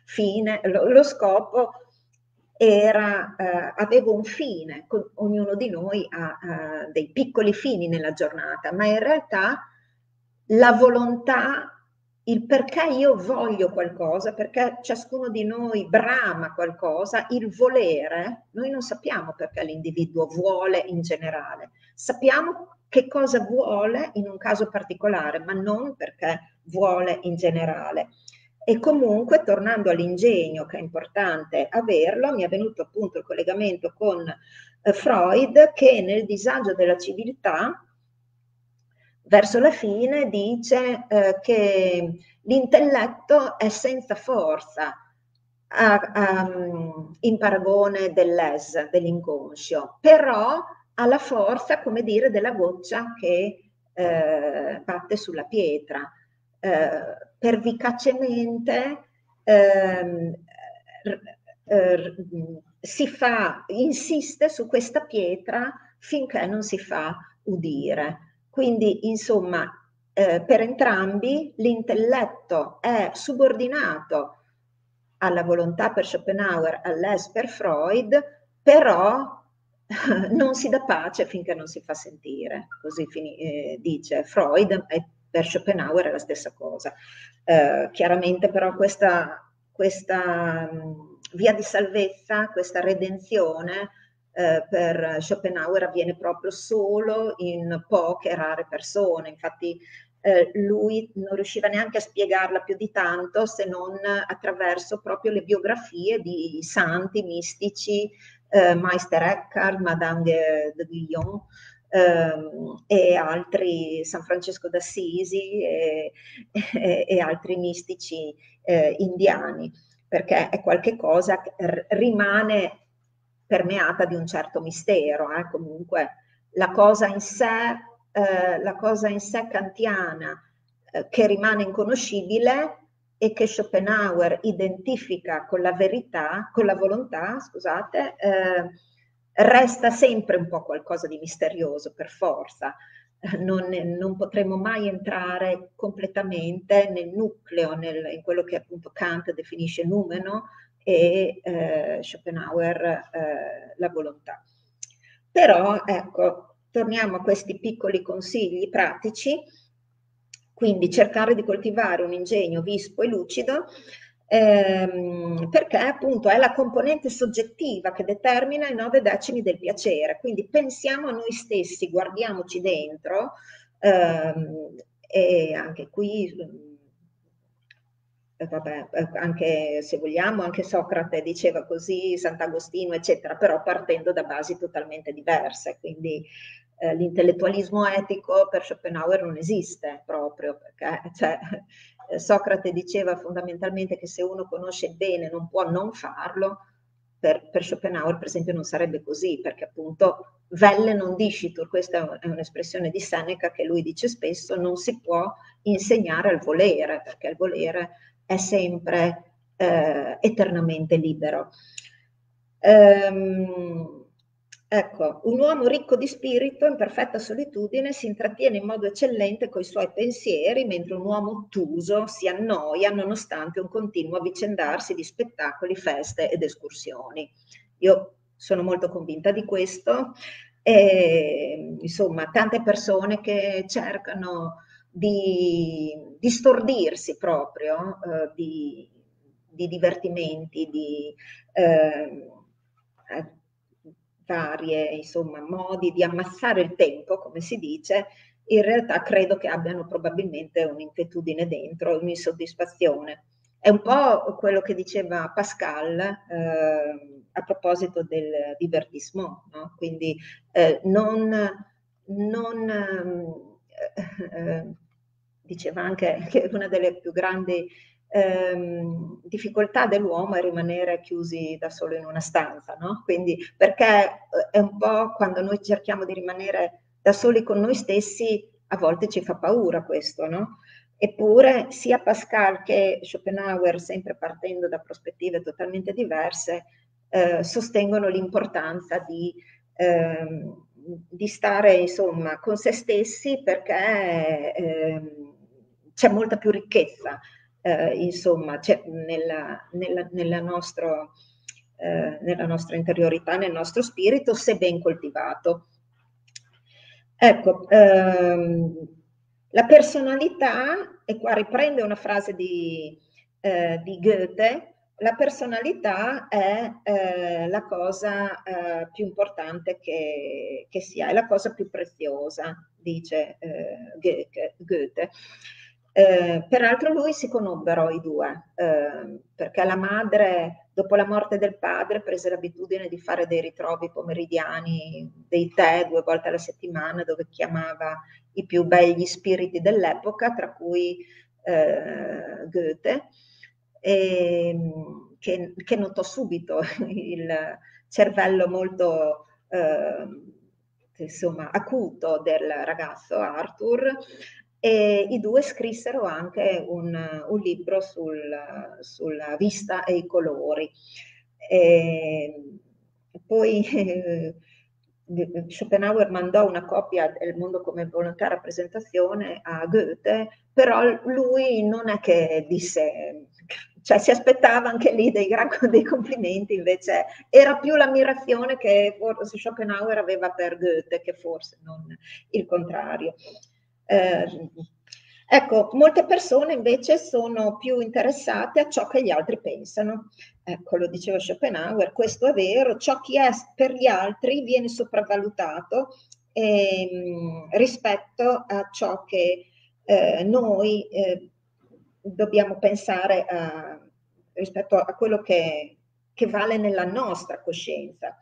fine, lo, lo scopo era, eh, avevo un fine, ognuno di noi ha eh, dei piccoli fini nella giornata, ma in realtà la volontà il perché io voglio qualcosa, perché ciascuno di noi brama qualcosa, il volere, noi non sappiamo perché l'individuo vuole in generale, sappiamo che cosa vuole in un caso particolare, ma non perché vuole in generale. E comunque, tornando all'ingegno, che è importante averlo, mi è venuto appunto il collegamento con eh, Freud, che nel disagio della civiltà, verso la fine, dice eh, che l'intelletto è senza forza a, a, in paragone dell'es, dell'inconscio, però ha la forza, come dire, della goccia che eh, batte sulla pietra eh, pervicacemente eh, si fa, insiste su questa pietra finché non si fa udire. Quindi, insomma, eh, per entrambi l'intelletto è subordinato alla volontà per Schopenhauer, all'es per Freud, però non si dà pace finché non si fa sentire, così fini, eh, dice Freud, e per Schopenhauer è la stessa cosa. Eh, chiaramente però questa, questa mh, via di salvezza, questa redenzione eh, per Schopenhauer avviene proprio solo in poche rare persone, infatti eh, lui non riusciva neanche a spiegarla più di tanto se non attraverso proprio le biografie di santi mistici, eh, Meister Eckhart, Madame de Guillon, ehm, e altri, San Francesco d'Assisi e, e, e altri mistici eh, indiani, perché è qualcosa che rimane permeata di un certo mistero, eh? comunque la cosa in sé, eh, la cosa in sé kantiana eh, che rimane inconoscibile e che Schopenhauer identifica con la verità, con la volontà, scusate, eh, resta sempre un po' qualcosa di misterioso per forza. Non, non potremo mai entrare completamente nel nucleo, nel, in quello che appunto Kant definisce numeno e eh, Schopenhauer eh, la volontà. Però ecco, torniamo a questi piccoli consigli pratici, quindi cercare di coltivare un ingegno vispo e lucido ehm, perché appunto è la componente soggettiva che determina i nove decimi del piacere. Quindi pensiamo a noi stessi, guardiamoci dentro ehm, e anche qui eh, vabbè, eh, anche se vogliamo, anche Socrate diceva così, Sant'Agostino, eccetera, però partendo da basi totalmente diverse. Quindi eh, l'intellettualismo etico per Schopenhauer non esiste proprio, perché cioè, eh, Socrate diceva fondamentalmente che se uno conosce bene non può non farlo, per, per, Schopenhauer per esempio non sarebbe così, perché appunto velle non discitur, questa è un'espressione di Seneca che lui dice spesso, non si può insegnare al volere, perché il volere è sempre eh, eternamente libero. Um, Ecco, un uomo ricco di spirito, in perfetta solitudine, si intrattiene in modo eccellente coi suoi pensieri, mentre un uomo ottuso si annoia nonostante un continuo avvicendarsi di spettacoli, feste ed escursioni. Io sono molto convinta di questo. E, insomma, tante persone che cercano di, di stordirsi proprio eh, di, di, divertimenti, di... Eh, varie insomma, modi di ammassare il tempo, come si dice, in realtà credo che abbiano probabilmente un'inquietudine dentro, un'insoddisfazione. È un po' quello che diceva Pascal eh, a proposito del divertissement, no? quindi eh, non, non eh, diceva anche che una delle più grandi ehm, difficoltà dell'uomo è rimanere chiusi da solo in una stanza, no? Quindi perché eh, è un po' quando noi cerchiamo di rimanere da soli con noi stessi, a volte ci fa paura questo, no? Eppure sia Pascal che Schopenhauer, sempre partendo da prospettive totalmente diverse, eh, sostengono l'importanza di, eh, di, stare insomma con se stessi perché eh, c'è molta più ricchezza eh, insomma, nella, nella, nella, nostro, eh, nella, nostra interiorità, nel nostro spirito, se ben coltivato. Ecco, ehm, La personalità, e qua riprende una frase di, eh, di Goethe, la personalità è eh, la cosa eh, più importante che, che sia, è la cosa più preziosa, dice eh, Goethe. Eh, peraltro lui si conobbero i due, eh, perché la madre, dopo la morte del padre, prese l'abitudine di fare dei ritrovi pomeridiani, dei tè due volte alla settimana, dove chiamava i più begli spiriti dell'epoca, tra cui eh, Goethe ehm, che, che, notò subito il cervello molto eh, insomma, acuto del ragazzo Arthur e i due scrissero anche un, un libro sul, sulla vista e i colori. E poi eh, Schopenhauer mandò una copia del Mondo come volontà rappresentazione a Goethe, però lui non è che disse cioè si aspettava anche lì dei, dei complimenti, invece era più l'ammirazione che forse Schopenhauer aveva per Goethe che forse non il contrario. Eh, ecco, molte persone invece sono più interessate a ciò che gli altri pensano. Ecco, lo diceva Schopenhauer, questo è vero, ciò che è per gli altri viene sopravvalutato eh, rispetto a ciò che eh, noi eh, dobbiamo pensare a, rispetto a quello che, che, vale nella nostra coscienza.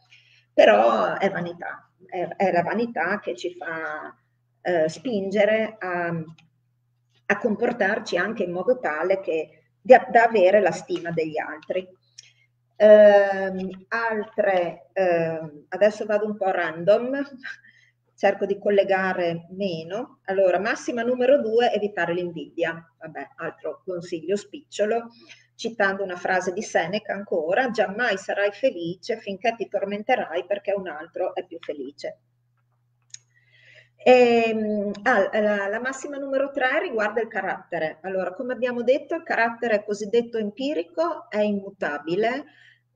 Però è vanità, è, è la vanità che ci fa eh, spingere a, a, comportarci anche in modo tale che, da, da avere la stima degli altri. Eh, altre, eh, adesso vado un po' random, cerco di collegare meno. Allora, massima numero due, evitare l'invidia. Vabbè, altro consiglio spicciolo, citando una frase di Seneca ancora, giammai sarai felice finché ti tormenterai perché un altro è più felice. E, ehm, ah, la, la, massima numero tre riguarda il carattere. Allora, come abbiamo detto, il carattere cosiddetto empirico è immutabile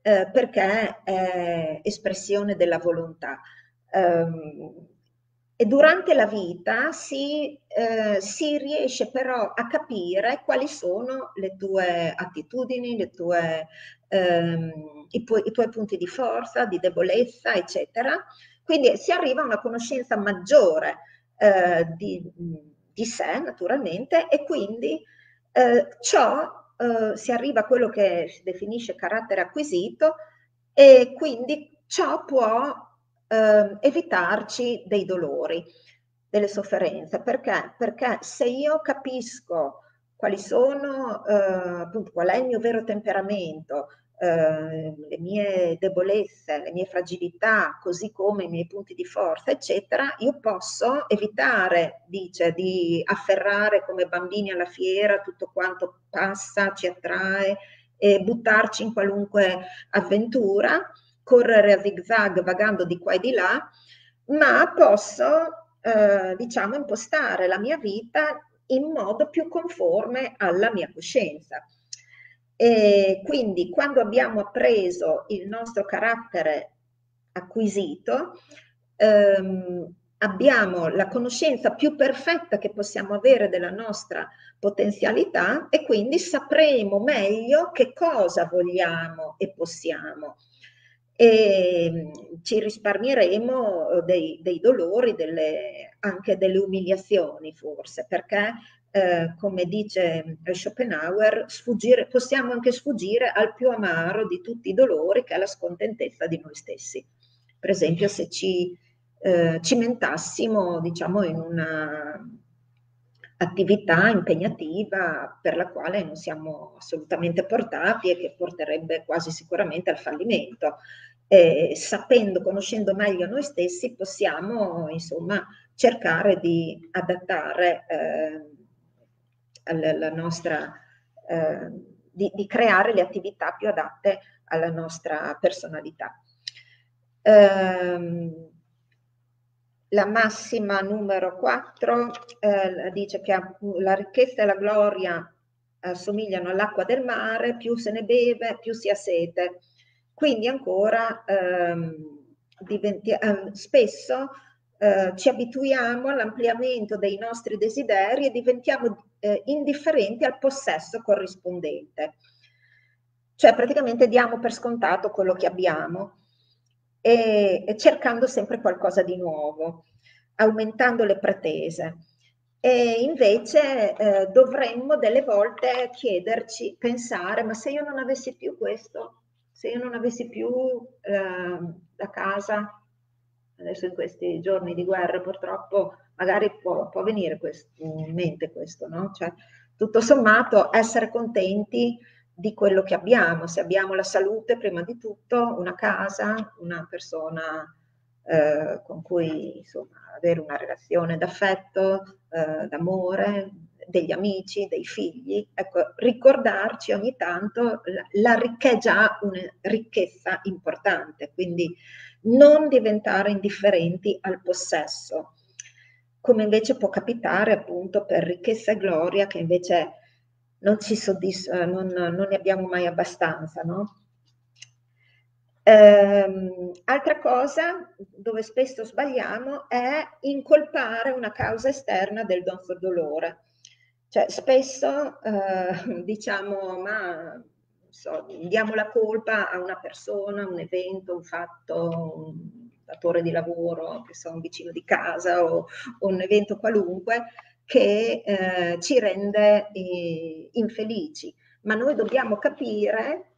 eh, perché è espressione della volontà. Um, e durante la vita si, eh, si, riesce però a capire quali sono le tue attitudini, le tue, ehm, i, pu- i, tuoi punti di forza, di debolezza, eccetera. Quindi si arriva a una conoscenza maggiore eh, di, di, sé, naturalmente, e quindi eh, ciò eh, si arriva a quello che si definisce carattere acquisito e quindi ciò può eh, evitarci dei dolori, delle sofferenze. Perché? Perché se io capisco quali sono, eh, appunto, qual è il mio vero temperamento, eh, le mie debolezze, le mie fragilità, così come i miei punti di forza, eccetera, io posso evitare, dice, di afferrare come bambini alla fiera tutto quanto passa, ci attrae e buttarci in qualunque avventura, correre a zigzag vagando di qua e di là, ma posso, eh, diciamo, impostare la mia vita in modo più conforme alla mia coscienza. E quindi quando abbiamo appreso il nostro carattere acquisito, ehm, abbiamo la conoscenza più perfetta che possiamo avere della nostra potenzialità e quindi sapremo meglio che cosa vogliamo e possiamo e mm, ci risparmieremo eh, dei, dei dolori, delle, anche delle umiliazioni forse, perché eh, come dice Schopenhauer, sfuggire, possiamo anche sfuggire al più amaro di tutti i dolori che è la scontentezza di noi stessi. Per esempio se ci eh, cimentassimo diciamo in una attività impegnativa per la quale non siamo assolutamente portati e che porterebbe quasi sicuramente al fallimento. E sapendo, conoscendo meglio noi stessi, possiamo insomma cercare di adattare eh, la nostra, eh, di, di, creare le attività più adatte alla nostra personalità. Um, la massima numero 4 eh, dice che la ricchezza e la gloria assomigliano all'acqua del mare, più se ne beve, più si ha sete. Quindi ancora ehm, diventi, eh, spesso eh, ci abituiamo all'ampliamento dei nostri desideri e diventiamo eh, indifferenti al possesso corrispondente. Cioè praticamente diamo per scontato quello che abbiamo e, cercando sempre qualcosa di nuovo, aumentando le pretese. E invece eh, dovremmo delle volte chiederci, pensare, ma se io non avessi più questo, se io non avessi più eh, la casa, adesso in questi giorni di guerra purtroppo magari può, può venire questo, in mente questo, no? Cioè, tutto sommato essere contenti di quello che abbiamo, se abbiamo la salute prima di tutto, una casa, una persona eh, con cui insomma, avere una relazione d'affetto, eh, d'amore, degli amici, dei figli. Ecco, ricordarci ogni tanto la, la che è già una ricchezza importante, quindi non diventare indifferenti al possesso, come invece può capitare appunto per ricchezza e gloria che invece non ci soddisfa, non, non ne abbiamo mai abbastanza, no? Um, altra cosa dove spesso sbagliamo è incolpare una causa esterna del nostro dolore. Cioè, spesso uh, diciamo, ma so, diamo la colpa a una persona, un evento, un fatto, un datore di lavoro, che so, un vicino di casa o, o un evento qualunque che uh, ci rende eh, infelici. Ma noi dobbiamo capire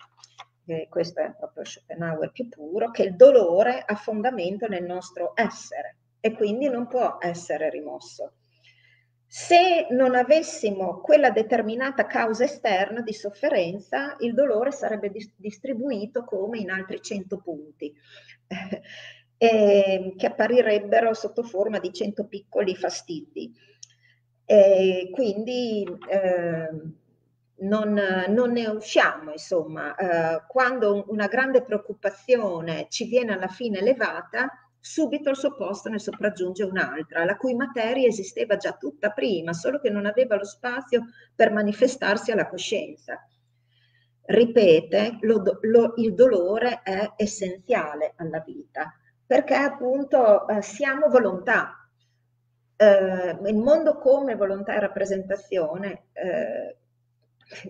eh, questo è proprio Schopenhauer più puro, che il dolore ha fondamento nel nostro essere e quindi non può essere rimosso. Se non avessimo quella determinata causa esterna di sofferenza, il dolore sarebbe dis- distribuito come in altri 100 punti, eh, che apparirebbero sotto forma di 100 piccoli fastidi. E quindi eh, non, non, ne usciamo, insomma, eh, quando una grande preoccupazione ci viene alla fine elevata, subito al suo posto ne sopraggiunge un'altra, la cui materia esisteva già tutta prima, solo che non aveva lo spazio per manifestarsi alla coscienza. Ripete, lo, lo, il dolore è essenziale alla vita, perché appunto eh, siamo volontà. Eh, il mondo come volontà e rappresentazione eh,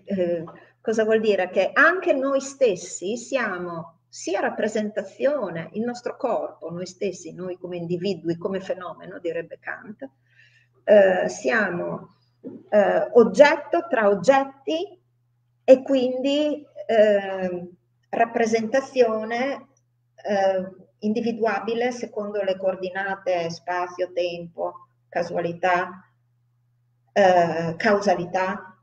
eh, cosa vuol dire? Che anche noi stessi siamo sia rappresentazione, il nostro corpo, noi stessi, noi come individui, come fenomeno, direbbe Kant, eh, siamo eh, oggetto tra oggetti e quindi eh, rappresentazione eh, individuabile secondo le coordinate spazio, tempo, casualità, eh, causalità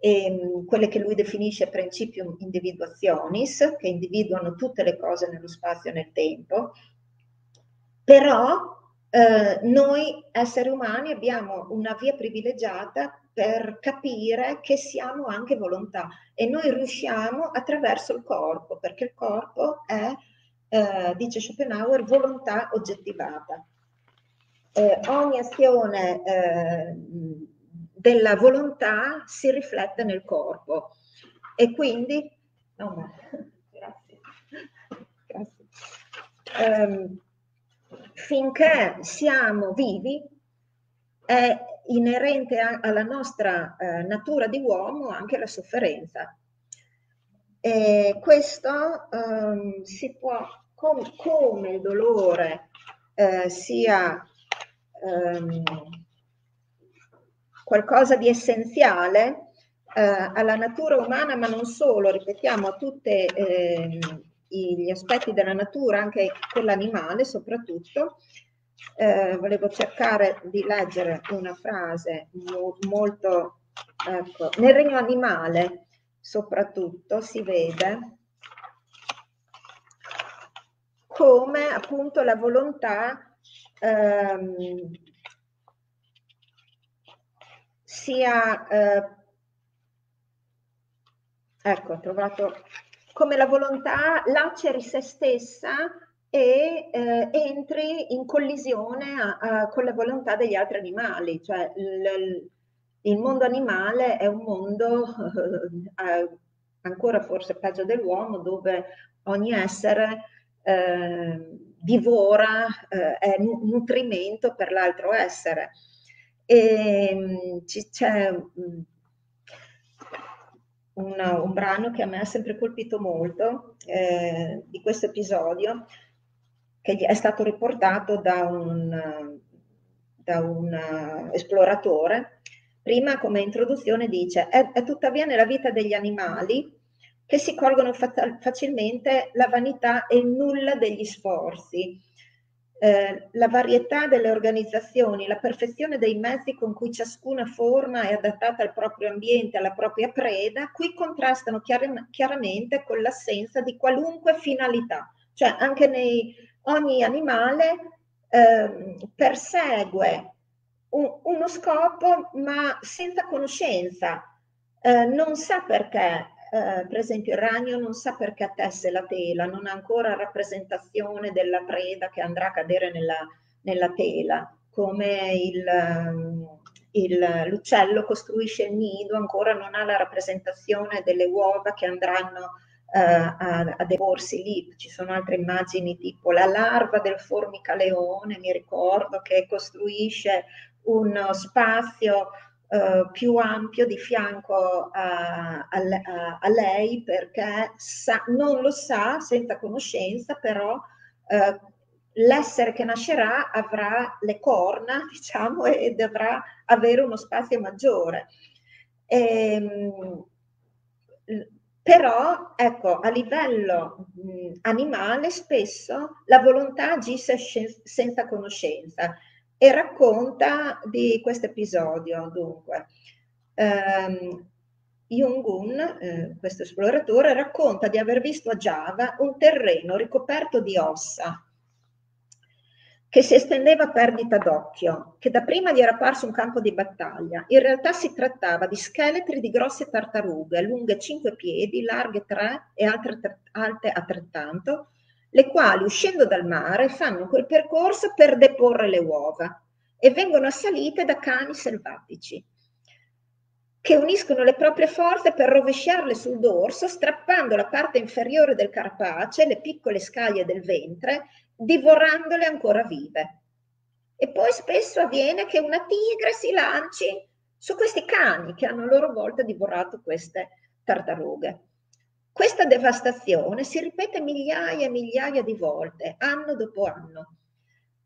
ehm, quelle che lui definisce principium individuationis, che individuano tutte le cose nello spazio e nel tempo, però eh, noi esseri umani abbiamo una via privilegiata per capire che siamo anche volontà e noi riusciamo attraverso il corpo, perché il corpo è, eh, dice Schopenhauer, volontà oggettivata. Eh, ogni azione eh, della volontà si riflette nel corpo. E quindi no, grazie, grazie. Um, finché siamo vivi è inerente a, alla nostra eh, natura di uomo anche la sofferenza. E questo um, si può com, come il dolore eh, sia um, qualcosa di essenziale eh, alla natura umana, ma non solo, ripetiamo, a tutti eh, gli aspetti della natura, anche quell'animale soprattutto. Eh, volevo cercare di leggere una frase mo molto, ecco, nel regno animale soprattutto si vede come appunto la volontà ehm, sia, eh, ecco, ho trovato come la volontà laceri se stessa e eh, entri in collisione a, a, con la volontà degli altri animali, cioè il, il mondo animale è un mondo eh, ancora forse peggio dell'uomo dove ogni essere eh, divora, eh, è nutrimento per l'altro essere. E mm, c'è mm, un, un, brano che a me ha sempre colpito molto eh, di questo episodio, che è stato riportato da un, da un esploratore. Prima, come introduzione, dice: è, è tuttavia nella vita degli animali che si colgono facilmente la vanità e il nulla degli sforzi, eh, la varietà delle organizzazioni, la perfezione dei mezzi con cui ciascuna forma è adattata al proprio ambiente, alla propria preda, qui contrastano chiar- chiaramente con l'assenza di qualunque finalità. Cioè anche nei, ogni animale eh, persegue un, uno scopo ma senza conoscenza, eh, non sa perché, eh, per esempio il ragno non sa perché tesse la tela, non ha ancora rappresentazione della preda che andrà a cadere nella, nella tela, come il, ehm, il, l'uccello costruisce il nido, ancora non ha la rappresentazione delle uova che andranno uh, a, a deporsi lì. Ci sono altre immagini tipo la larva del formicaleone, mi ricordo, che costruisce uno spazio eh, più ampio di fianco a, a, a lei perché sa, non lo sa senza conoscenza, però eh, l'essere che nascerà avrà le corna, diciamo, e dovrà avere uno spazio maggiore. E, ehm, però, ecco, a livello mh, animale spesso la volontà agisce senza conoscenza e racconta di questo episodio. Dunque, um, Jung-un, eh, questo esploratore, racconta di aver visto a Java un terreno ricoperto di ossa che si estendeva a perdita d'occhio, che dapprima gli era parso un campo di battaglia. In realtà si trattava di scheletri di grosse tartarughe, lunghe 5 piedi, larghe 3 e altre, alte altrettanto, le quali uscendo dal mare fanno quel percorso per deporre le uova e vengono assalite da cani selvatici che uniscono le proprie forze per rovesciarle sul dorso, strappando la parte inferiore del carapace, le piccole scaglie del ventre, divorandole ancora vive. E poi spesso avviene che una tigre si lanci su questi cani che hanno a loro volta divorato queste tartarughe. Questa devastazione si ripete migliaia e migliaia di volte, anno dopo anno.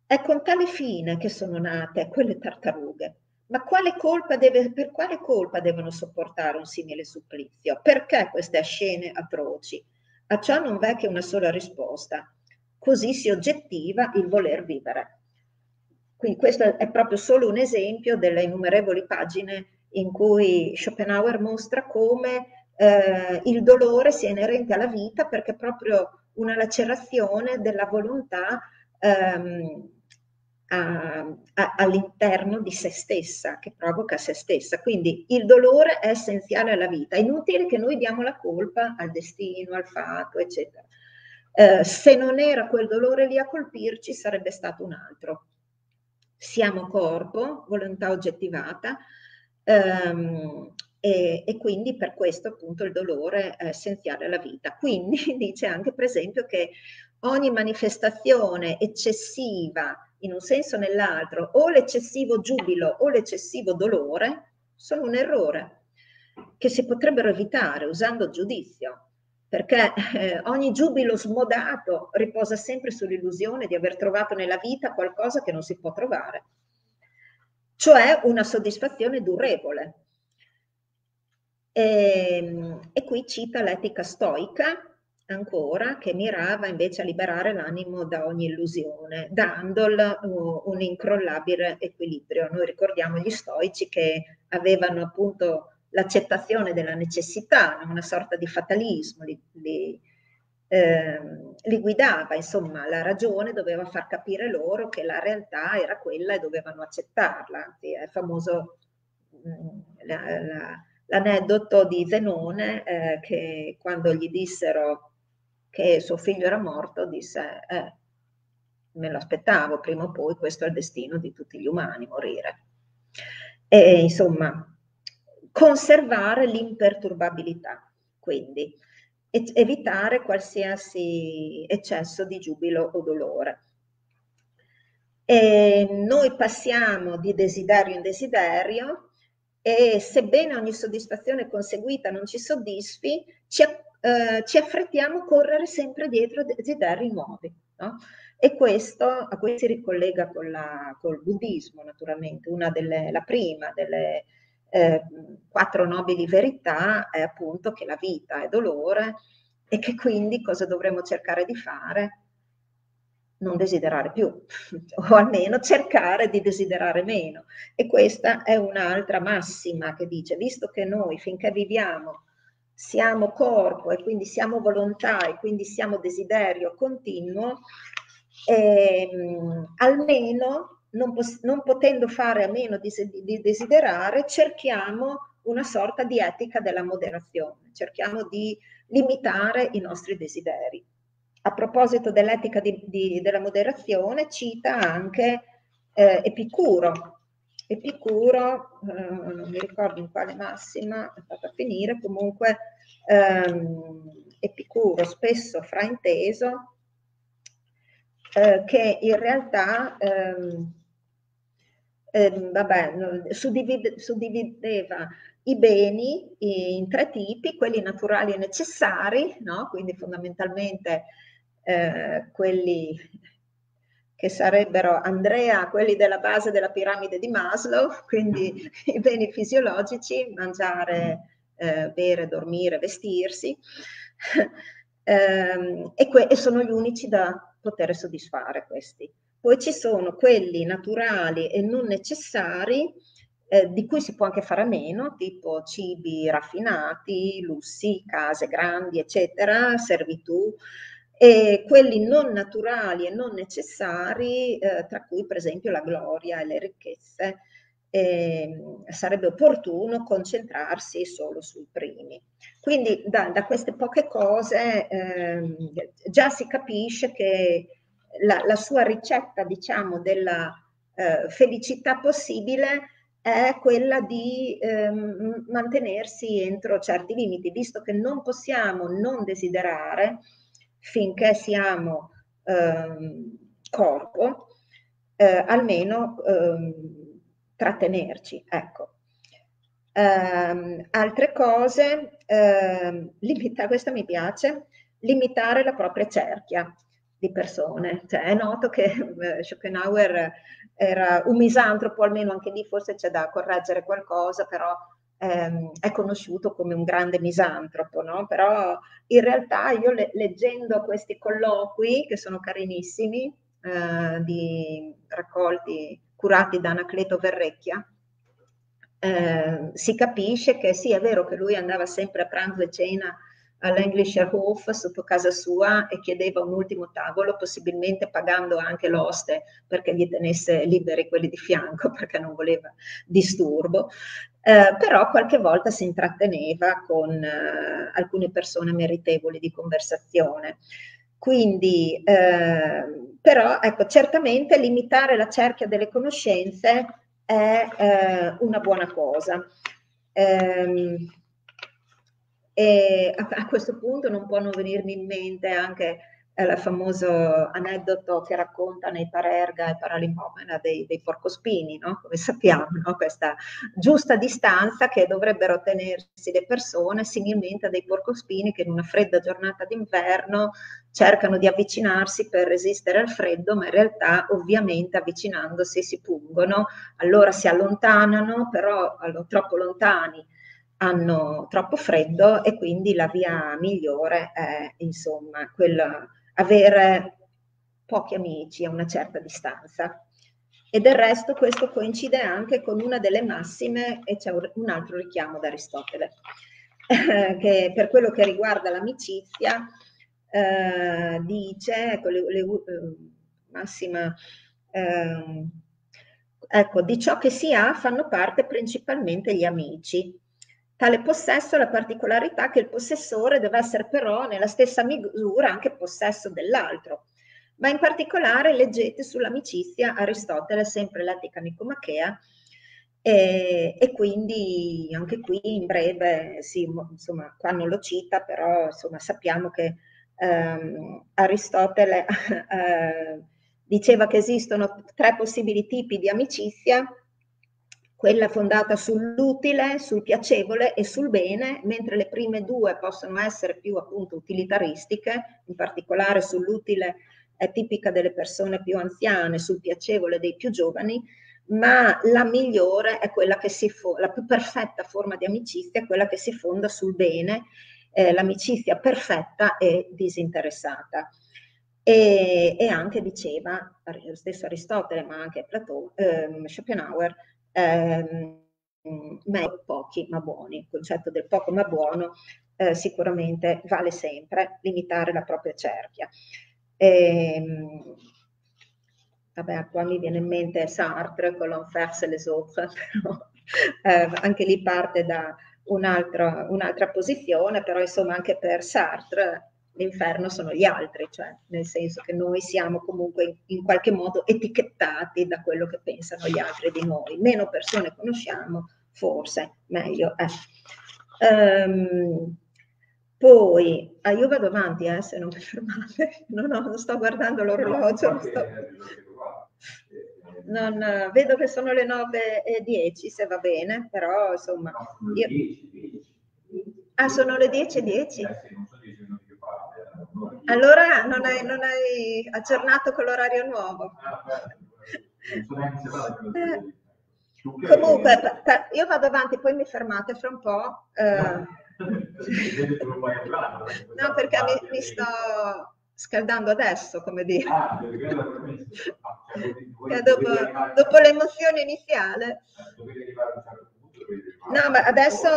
È con tale fine che sono nate quelle tartarughe. Ma quale deve, per quale colpa devono sopportare un simile supplizio? Perché queste scene atroci? A ciò non v'è che una sola risposta. Così si oggettiva il voler vivere. Quindi questo è proprio solo un esempio delle innumerevoli pagine in cui Schopenhauer mostra come eh, il dolore sia inerente alla vita perché è proprio una lacerazione della volontà ehm, a, a, all'interno di se stessa, che provoca se stessa. Quindi il dolore è essenziale alla vita. È inutile che noi diamo la colpa al destino, al fatto, eccetera. Eh, se non era quel dolore lì a colpirci, sarebbe stato un altro. Siamo corpo, volontà oggettivata, ehm, e, e, quindi per questo appunto il dolore è essenziale alla vita. Quindi dice anche per esempio che ogni manifestazione eccessiva in un senso o nell'altro o l'eccessivo giubilo o l'eccessivo dolore sono un errore che si potrebbero evitare usando giudizio perché eh, ogni giubilo smodato riposa sempre sull'illusione di aver trovato nella vita qualcosa che non si può trovare, cioè una soddisfazione durevole, e, ehm, e qui cita l'etica stoica ancora che mirava invece a liberare l'animo da ogni illusione, dandolo uh, un incrollabile equilibrio. Noi ricordiamo gli stoici che avevano appunto l'accettazione della necessità, una sorta di fatalismo, li, li, eh, li, guidava, insomma, la ragione doveva far capire loro che la realtà era quella e dovevano accettarla. È famoso mm, la, la, l'aneddoto di Zenone eh, che quando gli dissero che suo figlio era morto disse eh, me lo aspettavo prima o poi questo è il destino di tutti gli umani morire e insomma conservare l'imperturbabilità quindi evitare qualsiasi eccesso di giubilo o dolore. E noi passiamo di desiderio in desiderio e sebbene ogni soddisfazione conseguita non ci soddisfi, ci, eh, ci affrettiamo a correre sempre dietro desideri nuovi. No? E questo a cui si ricollega con la, col buddismo, naturalmente, una delle, la prima delle eh, quattro nobili verità è appunto che la vita è dolore e che quindi cosa dovremmo cercare di fare? Non desiderare più, o almeno cercare di desiderare meno. E questa è un'altra massima che dice, visto che noi finché viviamo siamo corpo e quindi siamo volontà e quindi siamo desiderio continuo, ehm, almeno non, non, potendo fare a meno di, di desiderare, cerchiamo una sorta di etica della moderazione, cerchiamo di limitare i nostri desideri. A proposito dell'etica di, di, della moderazione, cita anche eh, Epicuro. Epicuro, eh, non mi ricordo in quale massima è stata a finire, comunque ehm, Epicuro spesso frainteso, eh, che in realtà ehm, ehm, vabbè, suddivide, suddivideva i beni in tre tipi, quelli naturali e necessari, no? quindi fondamentalmente eh, quelli che sarebbero Andrea, quelli della base della piramide di Maslow, quindi i beni fisiologici, mangiare, eh, bere, dormire, vestirsi, eh, e, e sono gli unici da poter soddisfare questi. Poi ci sono quelli naturali e non necessari, eh, di cui si può anche fare a meno, tipo cibi raffinati, lussi, case grandi, eccetera, servitù, e quelli non naturali e non necessari, eh, tra cui per esempio la gloria e le ricchezze, eh, sarebbe opportuno concentrarsi solo sui primi. Quindi da, da queste poche cose eh, già si capisce che la, la sua ricetta, diciamo, della eh, felicità possibile è quella di ehm, mantenersi entro certi limiti, visto che non possiamo non desiderare finché siamo ehm, corpo, eh, almeno ehm, trattenerci. Ecco. Um, altre cose, uh, limita, questa mi piace, limitare la propria cerchia di persone. Cioè, è noto che uh, Schopenhauer era un misantropo, almeno anche lì forse c'è da correggere qualcosa, però um, è conosciuto come un grande misantropo, no? Però in realtà io le, leggendo questi colloqui, che sono carinissimi, uh, di raccolti curati da Anacleto Verrecchia, eh, si capisce che sì, è vero che lui andava sempre a pranzo e cena all'Englischer Hof sotto casa sua e chiedeva un ultimo tavolo, possibilmente pagando anche l'oste perché gli tenesse liberi quelli di fianco perché non voleva disturbo, eh, però qualche volta si intratteneva con eh, alcune persone meritevoli di conversazione. Quindi, eh, però, ecco, certamente limitare la cerchia delle conoscenze è eh, una buona cosa. Eh, e a, a, questo punto non può non venirmi in mente anche il famoso aneddoto che racconta nei Parerga e Paralimpomena dei, dei porcospini, no? come sappiamo, no? questa giusta distanza che dovrebbero tenersi le persone similmente a dei porcospini che in una fredda giornata d'inverno cercano di avvicinarsi per resistere al freddo, ma in realtà ovviamente avvicinandosi si pungono, allora si allontanano, però troppo lontani hanno troppo freddo e quindi la via migliore è insomma quella avere pochi amici a una certa distanza. E del resto questo coincide anche con una delle massime, e c'è un altro richiamo da Aristotele, che per quello che riguarda l'amicizia eh, dice, ecco, le, le, eh, massima, eh, ecco, di ciò che si ha fanno parte principalmente gli amici, Tale possesso ha la particolarità che il possessore deve essere però nella stessa misura anche possesso dell'altro. Ma in particolare leggete sull'amicizia Aristotele, sempre l'etica nicomachea, e, e, quindi anche qui in breve, sì, insomma, qua non lo cita, però insomma, sappiamo che ehm, Aristotele eh, diceva che esistono tre possibili tipi di amicizia, quella fondata sull'utile, sul piacevole e sul bene, mentre le prime due possono essere più appunto utilitaristiche, in particolare sull'utile è tipica delle persone più anziane, sul piacevole dei più giovani, ma la migliore è quella che si fonda, la più perfetta forma di amicizia è quella che si fonda sul bene, eh, l'amicizia perfetta e disinteressata. E, e, anche diceva lo stesso Aristotele, ma anche Platone, ehm, Schopenhauer, ehm, meglio pochi ma buoni. Il concetto del poco ma buono eh, sicuramente vale sempre, limitare la propria cerchia. E, ehm, vabbè, qua mi viene in mente Sartre con l'enfer c'est les autres, però eh, anche lì parte da un'altra, un'altra posizione, però insomma anche per Sartre l'inferno sono gli altri, cioè nel senso che noi siamo comunque in, qualche modo etichettati da quello che pensano gli altri di noi. Meno persone conosciamo, forse meglio è. Um, poi, ah, io vado avanti eh, se non mi fermate, no, no, non sto guardando l'orologio. Sto... Non, vedo che sono le 9.10 se va bene, però insomma... Io... Ah, sono le 10.10? Allora non hai, non hai aggiornato con l'orario nuovo. Eh, comunque, io vado avanti, poi mi fermate fra un po'. Eh. No, perché mi, mi, sto scaldando adesso, come dire. Ah, cioè, dopo, dopo l'emozione iniziale. No, ma adesso,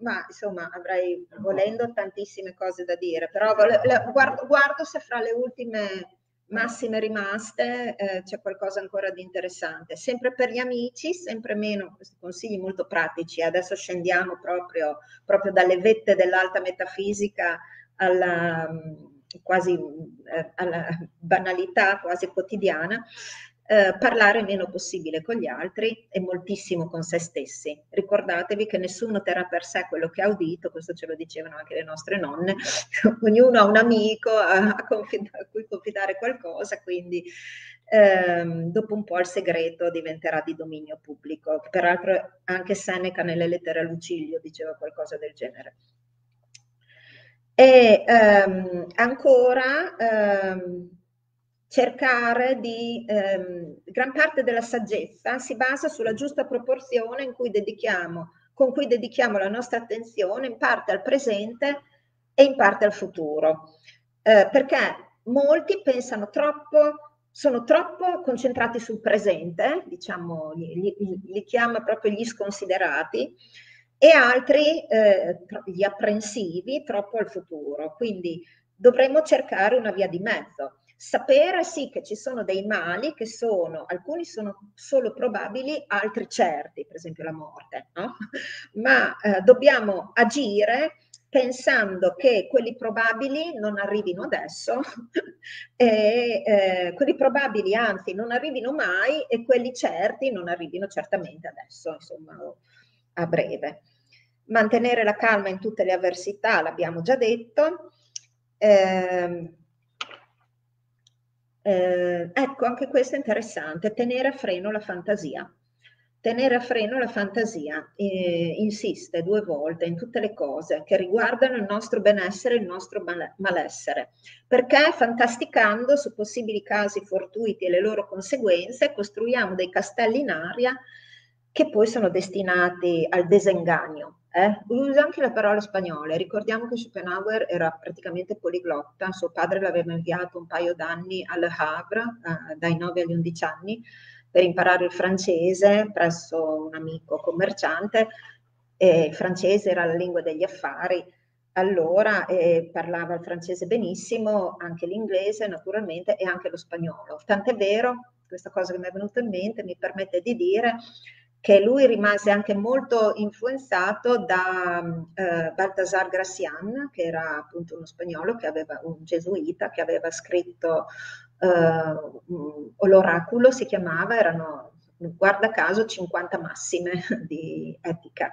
ma insomma, avrei volendo tantissime cose da dire, però guardo, guardo se fra le ultime massime rimaste eh, c'è qualcosa ancora di interessante. Sempre per gli amici, sempre meno, questi consigli molto pratici, adesso scendiamo proprio, proprio dalle vette dell'alta metafisica alla, quasi, eh, alla banalità quasi quotidiana. Eh, parlare meno possibile con gli altri e moltissimo con se stessi. Ricordatevi che nessuno terrà per sé quello che ha udito, questo ce lo dicevano anche le nostre nonne, ognuno ha un amico a, a, confidare, a cui confidare qualcosa, quindi ehm, dopo un po' il segreto diventerà di dominio pubblico. Peraltro anche Seneca nelle lettere a Lucilio diceva qualcosa del genere. E ehm, ancora... Ehm, cercare di, ehm, gran parte della saggezza si basa sulla giusta proporzione cui con cui dedichiamo la nostra attenzione in parte al presente e in parte al futuro. Eh, perché molti pensano troppo, sono troppo concentrati sul presente, diciamo, li, li, li chiama proprio gli sconsiderati, e altri, eh, gli apprensivi, troppo al futuro. Quindi dovremmo cercare una via di mezzo sapere sì che ci sono dei mali che sono, alcuni sono solo probabili, altri certi, per esempio la morte, no? ma eh, dobbiamo agire pensando che quelli probabili non arrivino adesso e eh, quelli probabili anzi non arrivino mai e quelli certi non arrivino certamente adesso, insomma, a breve. Mantenere la calma in tutte le avversità, l'abbiamo già detto. Eh, eh, ecco, anche questo è interessante, tenere a freno la fantasia. Tenere a freno la fantasia, eh, insiste due volte in tutte le cose che riguardano il nostro benessere e il nostro malessere, perché fantasticando su possibili casi fortuiti e le loro conseguenze costruiamo dei castelli in aria che poi sono destinati al desengagno, eh? Usa anche la parola spagnola. Ricordiamo che Schopenhauer era praticamente poliglotta, suo padre l'aveva inviato un paio d'anni al Havre, eh, dai 9 agli 11 anni, per imparare il francese presso un amico commerciante. E il francese era la lingua degli affari, allora eh, parlava il francese benissimo, anche l'inglese naturalmente e anche lo spagnolo. Tant'è vero, questa cosa che mi è venuta in mente mi permette di dire che lui rimase anche molto influenzato da eh, Baltasar Gracian, che era appunto uno spagnolo, aveva, un gesuita, che aveva scritto eh, l'oraculo, si chiamava, erano guarda caso 50 massime di etica.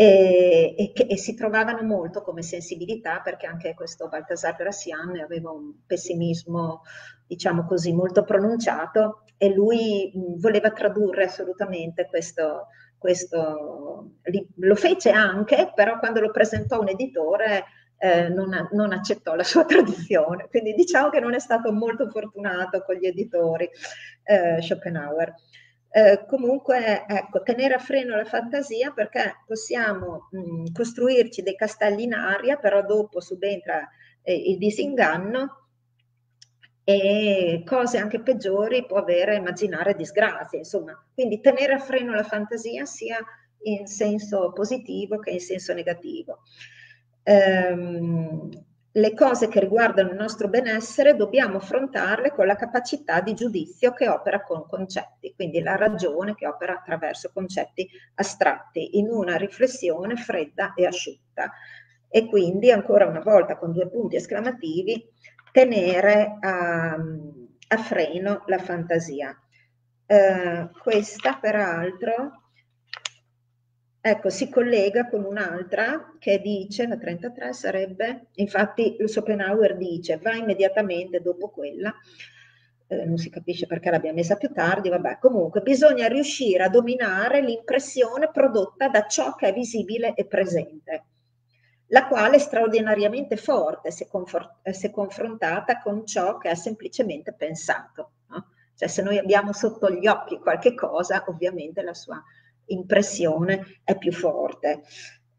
E, e, che, e, si trovavano molto come sensibilità perché anche questo Baltasar Gracian aveva un pessimismo, diciamo così, molto pronunciato e lui voleva tradurre assolutamente questo, questo, lo fece anche, però quando lo presentò un editore eh, non, non, accettò la sua traduzione, quindi diciamo che non è stato molto fortunato con gli editori eh, Schopenhauer. Eh, comunque, ecco, tenere a freno la fantasia perché possiamo mh, costruirci dei castelli in aria, però dopo subentra eh, il disinganno e cose anche peggiori può avere immaginare disgrazie, insomma. Quindi tenere a freno la fantasia sia in senso positivo che in senso negativo. Ehm, le cose che riguardano il nostro benessere dobbiamo affrontarle con la capacità di giudizio che opera con concetti, quindi la ragione che opera attraverso concetti astratti, in una riflessione fredda e asciutta. E quindi, ancora una volta, con due punti esclamativi, tenere a, a freno la fantasia. Eh, questa, peraltro, Ecco, si collega con un'altra che dice, la 33 sarebbe, infatti Schopenhauer dice, va immediatamente dopo quella, eh, non si capisce perché l'abbia messa più tardi, vabbè, comunque bisogna riuscire a dominare l'impressione prodotta da ciò che è visibile e presente, la quale è straordinariamente forte se, se confrontata con ciò che è semplicemente pensato. No? Cioè se noi abbiamo sotto gli occhi qualche cosa, ovviamente la sua impressione è più forte.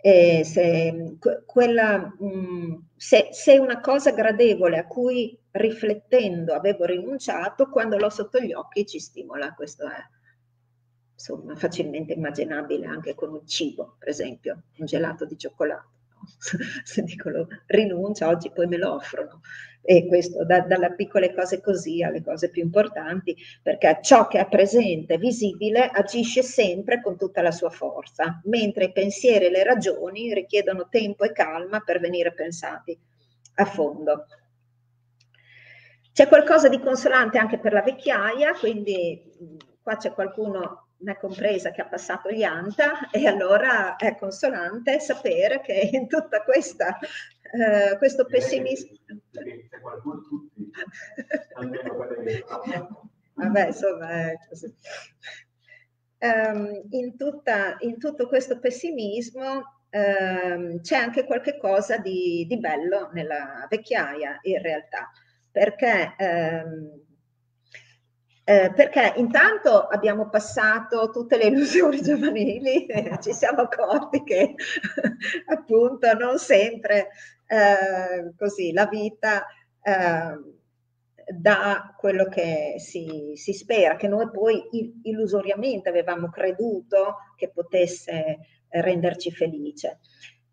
E se, quella, mm, se, se una cosa gradevole a cui riflettendo avevo rinunciato, quando l'ho sotto gli occhi ci stimola. Questo è insomma facilmente immaginabile anche con un cibo, per esempio, un gelato di cioccolato. Se dicono rinuncia, oggi poi me lo offrono e questo da, dalle piccole cose così alle cose più importanti, perché ciò che è presente, visibile, agisce sempre con tutta la sua forza, mentre i pensieri e le ragioni richiedono tempo e calma per venire pensati a fondo. C'è qualcosa di consolante anche per la vecchiaia, quindi qua c'è qualcuno me compresa che ha passato gli ANTA e allora è consolante sapere che in tutta questa eh, questo pessimismo c'è qualcuno tutti vabbè insomma è così. Um, in, tutta, in tutto questo pessimismo um, c'è anche qualche cosa di, di, bello nella vecchiaia in realtà perché um, eh, perché intanto abbiamo passato tutte le illusioni giovanili e ci siamo accorti che appunto non sempre eh, così la vita eh, dà quello che si, si, spera, che noi poi illusoriamente avevamo creduto che potesse renderci felice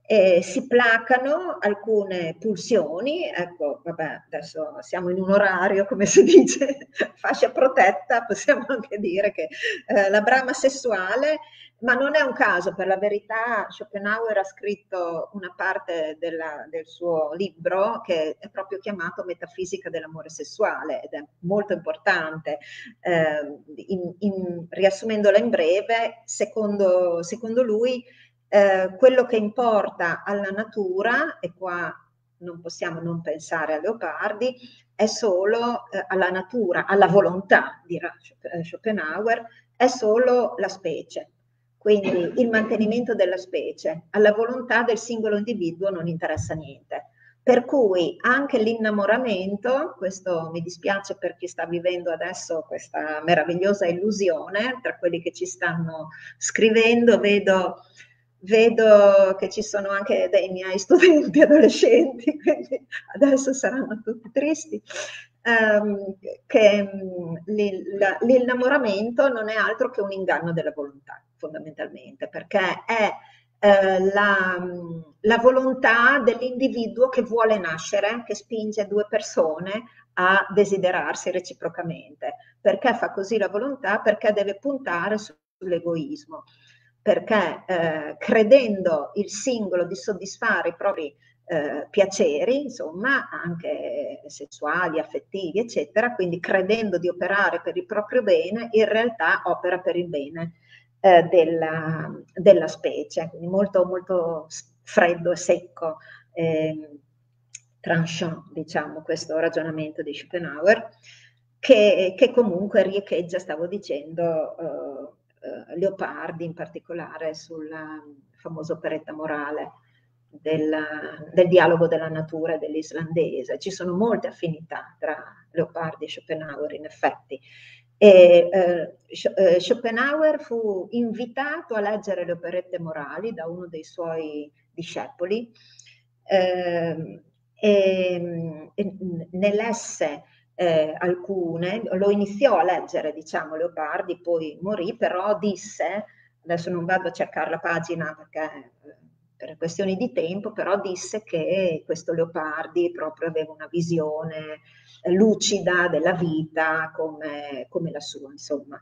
eh, si placano alcune pulsioni, ecco, vabbè, adesso siamo in un orario, come si dice, fascia protetta, possiamo anche dire che eh, la brama sessuale, ma non è un caso, per la verità Schopenhauer ha scritto una parte della, del suo libro che è proprio chiamato Metafisica dell'amore sessuale ed è molto importante. Eh, in, in, riassumendola in breve, secondo, secondo lui, eh, quello che importa alla natura, e qua non possiamo non pensare a Leopardi, è solo eh, alla natura, alla volontà, dirà eh, Schopenhauer, è solo la specie. Quindi il mantenimento della specie, alla volontà del singolo individuo non interessa niente. Per cui anche l'innamoramento, questo mi dispiace per chi sta vivendo adesso questa meravigliosa illusione, tra quelli che ci stanno scrivendo, vedo vedo che ci sono anche dei miei studenti adolescenti, quindi adesso saranno tutti tristi, um, che um, l'innamoramento non è altro che un inganno della volontà, fondamentalmente, perché è eh, la, la volontà dell'individuo che vuole nascere, che spinge due persone a desiderarsi reciprocamente. Perché fa così la volontà? Perché deve puntare sull'egoismo perché eh, credendo il singolo di soddisfare i propri eh, piaceri, insomma, anche sessuali, affettivi, eccetera, quindi credendo di operare per il proprio bene, in realtà opera per il bene eh, della, della, specie, quindi molto, molto freddo e secco, eh, tranchant, diciamo, questo ragionamento di Schopenhauer, che, che comunque riecheggia, stavo dicendo, eh, Leopardi in particolare sulla famosa operetta morale del, del, dialogo della natura e dell'islandese. Ci sono molte affinità tra Leopardi e Schopenhauer, in effetti. E, eh, eh, Schopenhauer fu invitato a leggere le operette morali da uno dei suoi discepoli eh, e, e ne lesse eh, alcune, lo iniziò a leggere, diciamo, Leopardi, poi morì, però disse, adesso non vado a cercare la pagina perché eh, per questioni di tempo, però disse che questo Leopardi proprio aveva una visione lucida della vita come, come la sua, insomma.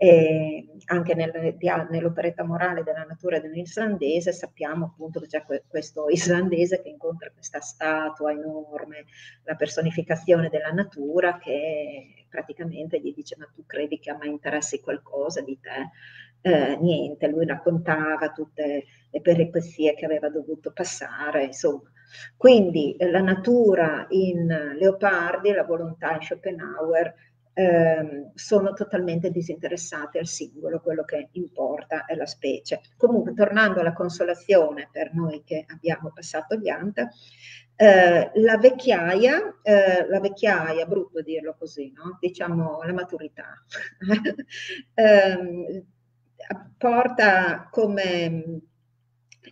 E anche nel, nell'operetta morale della natura dell'islandese sappiamo appunto che c'è questo islandese che incontra questa statua enorme, la personificazione della natura che praticamente gli dice ma tu credi che a me interessi qualcosa di te? Eh, niente, lui raccontava tutte le peripezie che aveva dovuto passare, insomma. Quindi eh, la natura in Leopardi, la volontà in Schopenhauer eh, sono totalmente disinteressate al singolo, quello che importa è la specie. Comunque, tornando alla consolazione per noi che abbiamo passato gli anta, eh, la vecchiaia, eh, la vecchiaia, brutto dirlo così, no? diciamo la maturità, ehm, porta come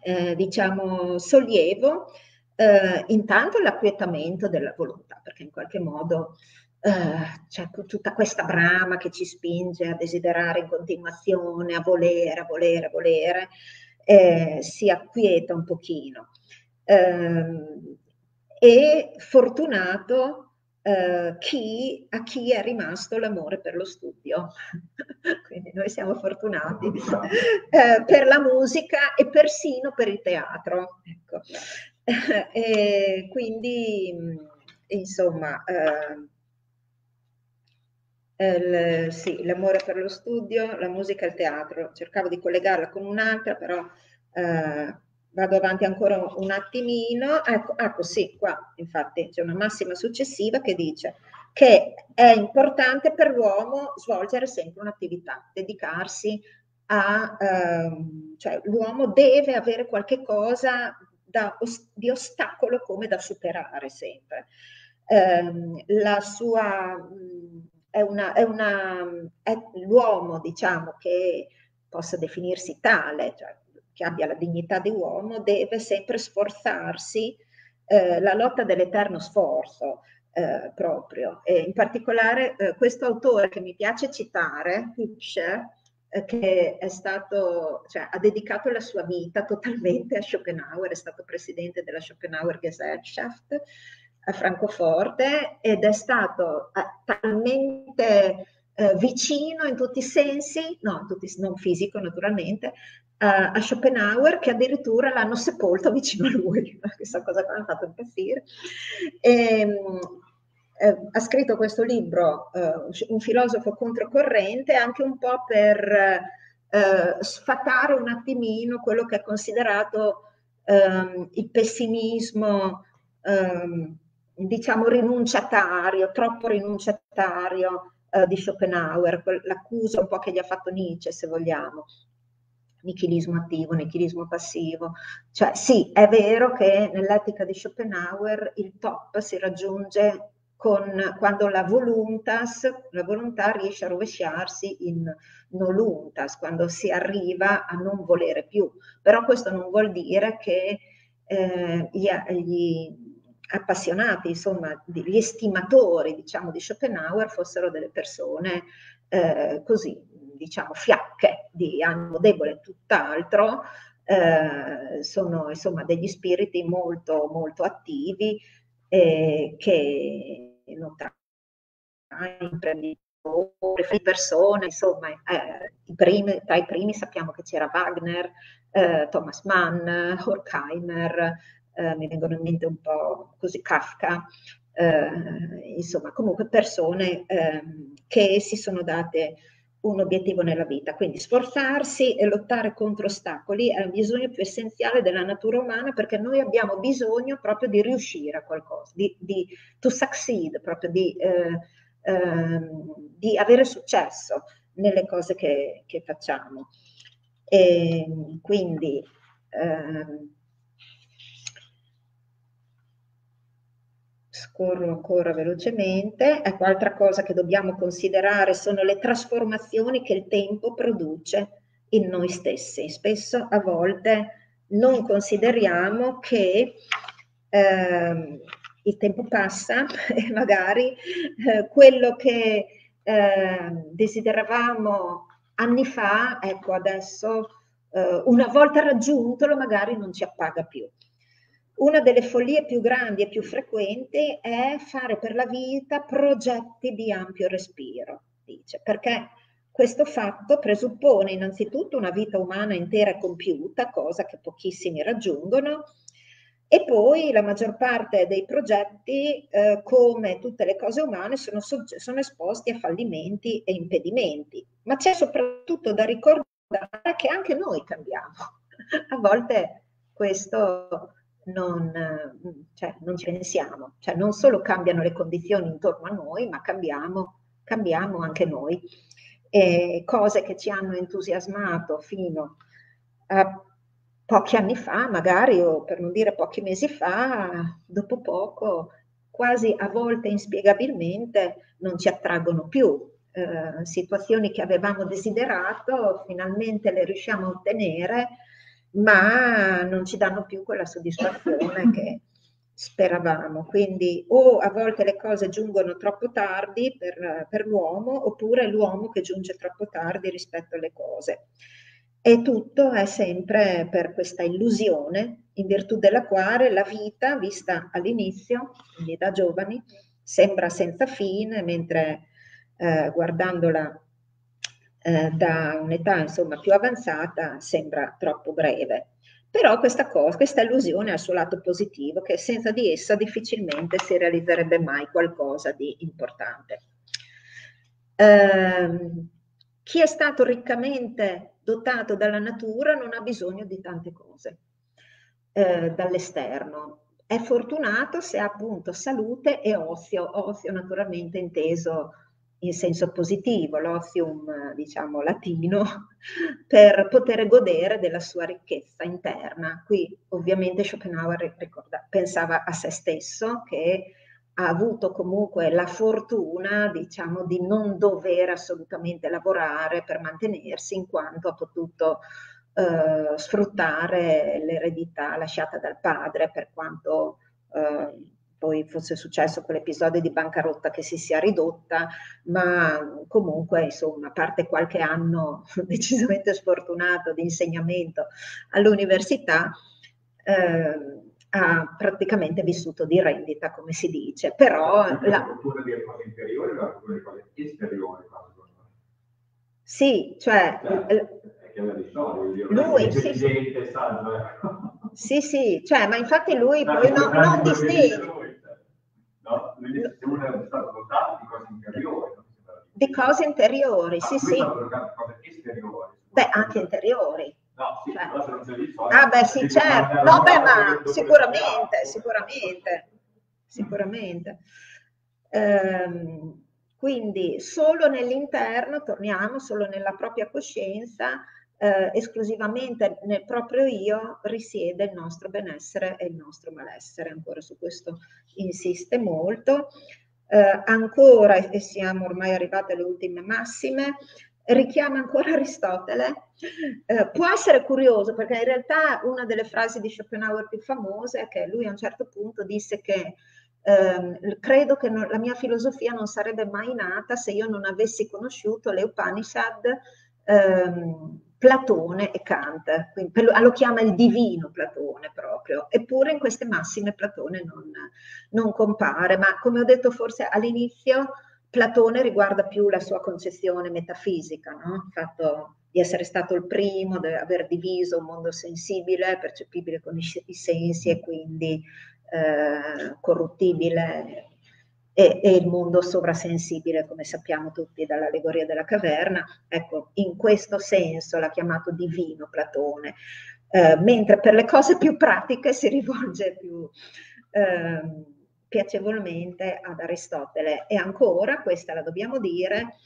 eh, diciamo sollievo eh, intanto l'acquietamento della volontà, perché in qualche modo eh, c'è tutta questa brama che ci spinge a desiderare in continuazione, a volere, a volere, a volere, eh, si acquieta un pochino. Eh, e fortunato Uh, chi, a chi è rimasto l'amore per lo studio. Quindi noi siamo fortunati uh, per la musica e persino per il teatro. Ecco. quindi, insomma, il, sì, l'amore per lo studio, la musica e il teatro. Cercavo di collegarla con un'altra, però eh, vado avanti ancora un attimino. Ecco, ecco, sì, qua infatti c'è una massima successiva che dice che è importante per l'uomo svolgere sempre un'attività, dedicarsi a, ehm, cioè l'uomo deve avere qualche cosa da, di ostacolo come da superare sempre. Eh, la sua è, una, è, una, è l'uomo, diciamo, che possa definirsi tale, cioè che abbia la dignità di uomo, deve sempre sforzarsi, eh, la lotta dell'eterno sforzo eh, proprio. E in particolare eh, questo autore che mi piace citare, Hübscher, eh, che è stato, cioè, ha dedicato la sua vita totalmente a Schopenhauer, è stato presidente della Schopenhauer Gesellschaft, a Francoforte ed è stato eh, talmente eh, vicino in tutti i sensi, no, tutti, non fisico naturalmente, eh, a Schopenhauer che addirittura l'hanno sepolto vicino a lui, questa cosa mi ha fatto impazzire. E, ehm, eh, ha scritto questo libro, eh, Un filosofo controcorrente, anche un po' per eh, sfatare un attimino quello che è considerato ehm, il pessimismo ehm, diciamo rinunciatario, troppo rinunciatario eh, di Schopenhauer, l'accusa un po' che gli ha fatto Nietzsche, se vogliamo, nichilismo attivo, nichilismo passivo. Cioè sì, è vero che nell'etica di Schopenhauer il top si raggiunge con, quando la voluntas, la volontà riesce a rovesciarsi in noluntas, quando si arriva a non volere più. Però questo non vuol dire che eh, gli, gli appassionati, insomma, gli estimatori, diciamo, di Schopenhauer fossero delle persone eh, così, diciamo, fiacche, di animo debole, tutt'altro, eh, sono insomma degli spiriti molto, molto attivi eh, che non tra imprenditori, persone, insomma, eh, i primi, tra i primi sappiamo che c'era Wagner, eh, Thomas Mann, Horkheimer, eh, mi vengono in mente un po' così Kafka, eh, insomma comunque persone eh, che si sono date un obiettivo nella vita. Quindi sforzarsi e lottare contro ostacoli è il bisogno più essenziale della natura umana perché noi abbiamo bisogno proprio di riuscire a qualcosa, di, di to succeed, proprio di, eh, eh, di, avere successo nelle cose che, che facciamo. E quindi eh, scorro ancora velocemente. Ecco, altra cosa che dobbiamo considerare sono le trasformazioni che il tempo produce in noi stessi. Spesso a volte non consideriamo che eh, il tempo passa e magari eh, quello che eh, desideravamo anni fa, ecco adesso eh, una volta raggiuntolo magari non ci appaga più. Una delle follie più grandi e più frequenti è fare per la vita progetti di ampio respiro, dice, perché questo fatto presuppone innanzitutto una vita umana intera e compiuta, cosa che pochissimi raggiungono, e poi la maggior parte dei progetti, eh, come tutte le cose umane, sono, sono esposti a fallimenti e impedimenti. Ma c'è soprattutto da ricordare che anche noi cambiamo. A volte questo non, cioè, non ci pensiamo, cioè, non solo cambiano le condizioni intorno a noi, ma cambiamo, cambiamo anche noi. E cose che ci hanno entusiasmato fino a pochi anni fa, magari, o per non dire pochi mesi fa, dopo poco, quasi a volte inspiegabilmente, non ci attraggono più. Eh, situazioni che avevamo desiderato, finalmente le riusciamo a ottenere ma non ci danno più quella soddisfazione che speravamo. Quindi o a volte le cose giungono troppo tardi per, per l'uomo, oppure l'uomo che giunge troppo tardi rispetto alle cose. E tutto è sempre per questa illusione, in virtù della quale la vita, vista all'inizio, quindi da giovani, sembra senza fine, mentre eh, guardandola eh, da un'età insomma più avanzata sembra troppo breve. Però questa cosa, questa illusione ha il suo lato positivo, che senza di essa difficilmente si realizzerebbe mai qualcosa di importante. Eh, chi è stato riccamente dotato dalla natura non ha bisogno di tante cose eh, dall'esterno. È fortunato se ha appunto salute e ozio, ozio naturalmente inteso in senso positivo, l'ozium diciamo latino, per poter godere della sua ricchezza interna. Qui ovviamente Schopenhauer ricorda, pensava a se stesso che ha avuto comunque la fortuna, diciamo, di non dover assolutamente lavorare per mantenersi, in quanto ha potuto eh, sfruttare l'eredità lasciata dal padre, per quanto eh, poi fosse successo quell'episodio di bancarotta che si sia ridotta, ma comunque, insomma, a parte qualche anno decisamente sfortunato di insegnamento all'università, eh, ha praticamente vissuto di rendita, come si dice. Però la, la cultura di cose interiori o la cultura di cose esteriori? Sì, cioè... cioè lui, sì, sì. sì, sì, cioè, ma infatti lui poi non, non distingue no? Lui dice che uno è stato dotato di cose interiori. Di cose interiori, sì, sì. Esteriori. Beh, anche interiori. No, sì, cioè. però se di solito. Ah, beh, sì, certo. No, beh, ma sicuramente, sicuramente, sicuramente. Ehm, quindi solo nell'interno, torniamo, solo nella propria coscienza, eh, esclusivamente nel proprio io risiede il nostro benessere e il nostro malessere. Ancora su questo insiste molto. Eh, ancora, e siamo ormai arrivati alle ultime massime, richiama ancora Aristotele. Eh, può essere curioso perché in realtà una delle frasi di Schopenhauer più famose è che lui a un certo punto disse che eh, credo che non, la mia filosofia non sarebbe mai nata se io non avessi conosciuto le Upanishad ehm, Platone e Kant, quindi lo chiama il divino Platone proprio, eppure in queste massime Platone non, non compare, ma come ho detto forse all'inizio, Platone riguarda più la sua concezione metafisica, no? il fatto di essere stato il primo, di aver diviso un mondo sensibile, percepibile con i, sensi e quindi eh, corruttibile e, e, il mondo sovrasensibile, come sappiamo tutti dall'allegoria della caverna. Ecco, in questo senso l'ha chiamato divino Platone, eh, mentre per le cose più pratiche si rivolge più eh, piacevolmente ad Aristotele. E ancora, questa la dobbiamo dire,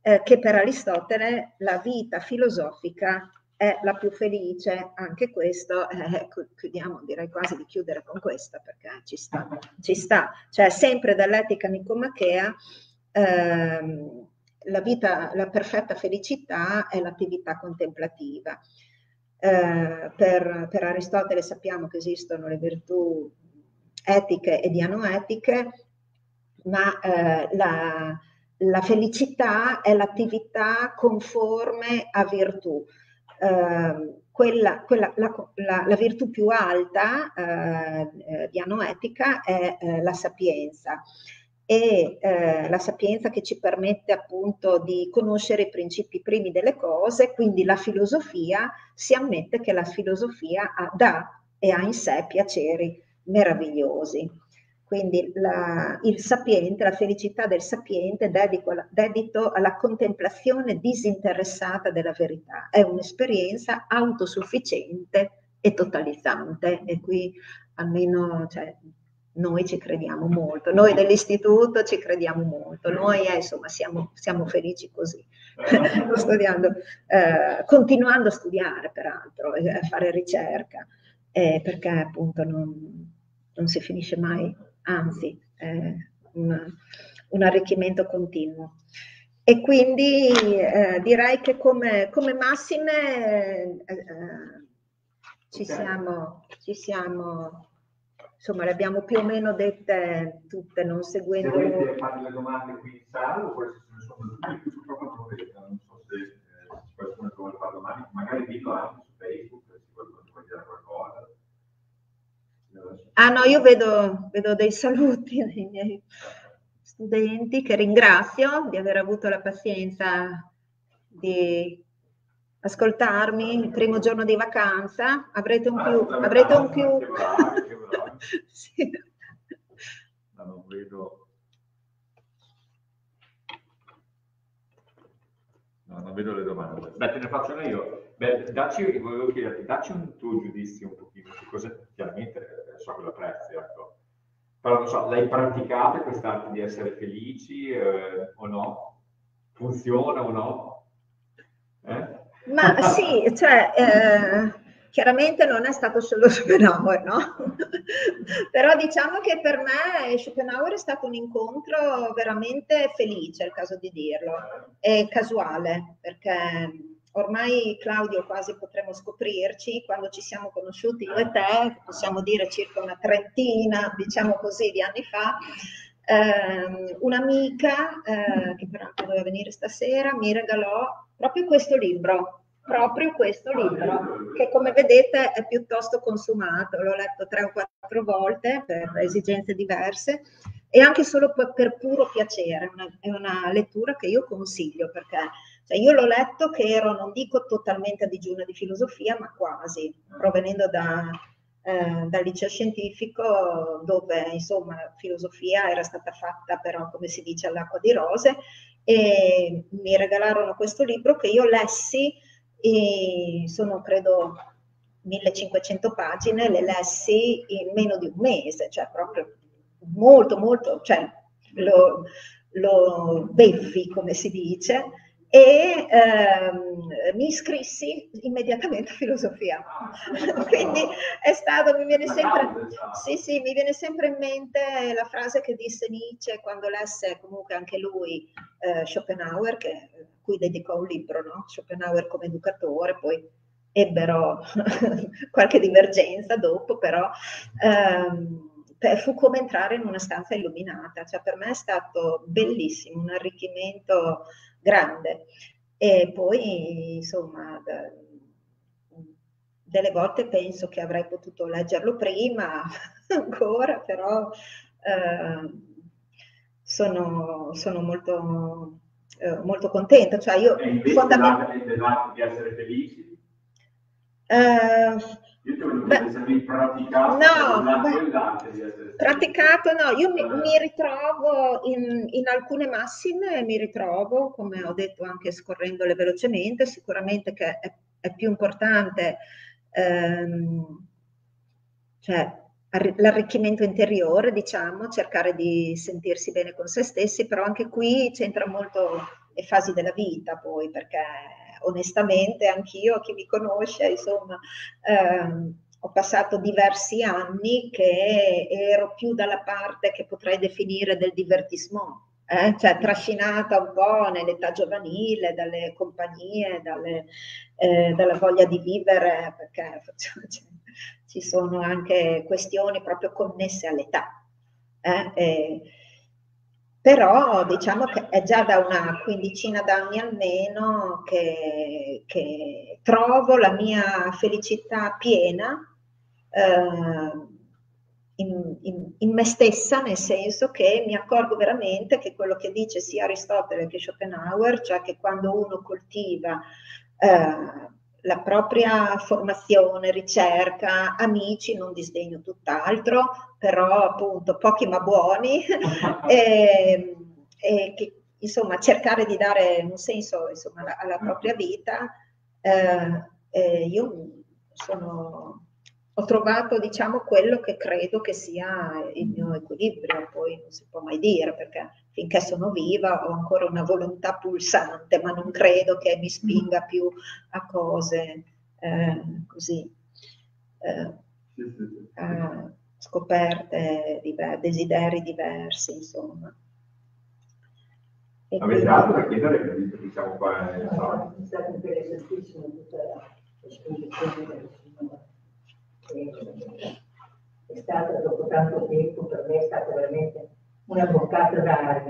eh, che per Aristotele la vita filosofica è la più felice, anche questo, eh, chiudiamo, direi quasi di chiudere con questa perché ci sta, ci sta, cioè sempre dall'etica nicomachea ehm, la vita, la perfetta felicità è l'attività contemplativa. Eh, per, per, Aristotele sappiamo che esistono le virtù etiche e dianoetiche, ma eh, la, la felicità è l'attività conforme a virtù. Ehm, quella, quella, la, la, la, virtù più alta eh, eh di anoetica è eh, la sapienza e eh, la sapienza che ci permette appunto di conoscere i principi primi delle cose, quindi la filosofia si ammette che la filosofia ha, dà e ha in sé piaceri meravigliosi. Quindi la, il sapiente, la felicità del sapiente dedico, dedito alla contemplazione disinteressata della verità. È un'esperienza autosufficiente e totalizzante e qui almeno cioè, noi ci crediamo molto, noi dell'istituto ci crediamo molto, noi eh, insomma siamo, siamo, felici così, eh, continuando a studiare peraltro, a fare ricerca, eh, perché appunto non, non si finisce mai anzi un, un arricchimento continuo. E quindi eh, direi che come, come massime eh, eh, ci, siamo, ci siamo, insomma, le abbiamo più o meno dette tutte, non seguendo... Se volete fare le domande qui in sala, oppure se ce ne sono due, purtroppo non lo vedo, non so se eh, qualcuno vuole fare domande, magari dillo anche su Facebook, se qualcuno vuole dire qualcosa. Ah no, io vedo, vedo dei saluti dei miei studenti che ringrazio di aver avuto la pazienza di ascoltarmi il primo giorno di vacanza. Avrete un più... Avrete un più... sì. non vedo No, non vedo le domande. Beh, te ne faccio una io. Beh, dacci, volevo chiederti, dacci un tuo giudizio un pochino su cosa, chiaramente so che lo apprezzi, ecco. Però non so, l'hai praticata quest'arte di essere felici eh, o no? Funziona o no? Eh? Ma sì, cioè, eh, Chiaramente non è stato solo Schopenhauer, no? Però diciamo che per me Schopenhauer è stato un incontro veramente felice, è il caso di dirlo, e casuale, perché ormai Claudio quasi potremmo scoprirci, quando ci siamo conosciuti io e te, possiamo dire circa una trentina, diciamo così, di anni fa, eh, un'amica, eh, che peraltro doveva venire stasera, mi regalò proprio questo libro, proprio questo libro, che come vedete è piuttosto consumato, l'ho letto tre o quattro volte per esigenze diverse e anche solo per, per puro piacere, una, è una, lettura che io consiglio perché cioè io l'ho letto che ero, non dico totalmente a digiuno di filosofia, ma quasi, provenendo da, eh, dal liceo scientifico dove insomma filosofia era stata fatta però come si dice all'acqua di rose e mi regalarono questo libro che io lessi sono credo 1500 pagine, le lessi in meno di un mese, cioè proprio molto molto, cioè lo, lo beffi come si dice, e ehm, mi iscrissi immediatamente a filosofia. Quindi è stato, mi viene sempre, sì, sì, mi viene sempre in mente la frase che disse Nietzsche quando lesse comunque anche lui eh, Schopenhauer, che, cui dedicò un libro, no? Schopenhauer come educatore, poi ebbero qualche divergenza dopo, però ehm, fu come entrare in una stanza illuminata, cioè per me è stato bellissimo, un arricchimento grande. E poi, insomma, delle volte penso che avrei potuto leggerlo prima ancora, però eh, sono, sono molto, eh, molto contenta. Cioè io, e invece fondament- di essere felici? Eh, Io ti voglio chiedere se avevi praticato no, praticato no, io mi, mi ritrovo in, in, alcune massime, mi ritrovo, come ho detto anche scorrendole velocemente, sicuramente che è, è più importante ehm, cioè, l'arricchimento interiore, diciamo, cercare di sentirsi bene con se stessi, però anche qui c'entra molto le fasi della vita poi, perché onestamente anch'io, chi mi conosce, insomma, ehm, ho passato diversi anni che ero più dalla parte che potrei definire del divertissement, eh? cioè trascinata un po' nell'età giovanile, dalle compagnie, dalle, eh, dalla voglia di vivere, perché cioè, ci sono anche questioni proprio connesse all'età. Eh? Però diciamo che è già da una quindicina d'anni almeno che, che trovo la mia felicità piena eh, in, in, in, me stessa, nel senso che mi accorgo veramente che quello che dice sia Aristotele che Schopenhauer, cioè che quando uno coltiva eh, la propria formazione, ricerca, amici, non disdegno tutt'altro, però appunto pochi ma buoni, e, e che, insomma cercare di dare un senso insomma, alla, alla propria vita. Eh, eh, io sono ho trovato diciamo quello che credo che sia il mio equilibrio, poi non si può mai dire perché finché sono viva ho ancora una volontà pulsante, ma non credo che mi spinga più a cose eh, così eh, a scoperte, diver- desideri diversi, insomma. E Avete quindi... altro da chiedere? Diciamo qua. No, è stato interessantissimo tutta l'esposizione è stata dopo tanto tempo, per me è stata veramente una boccata d'aria,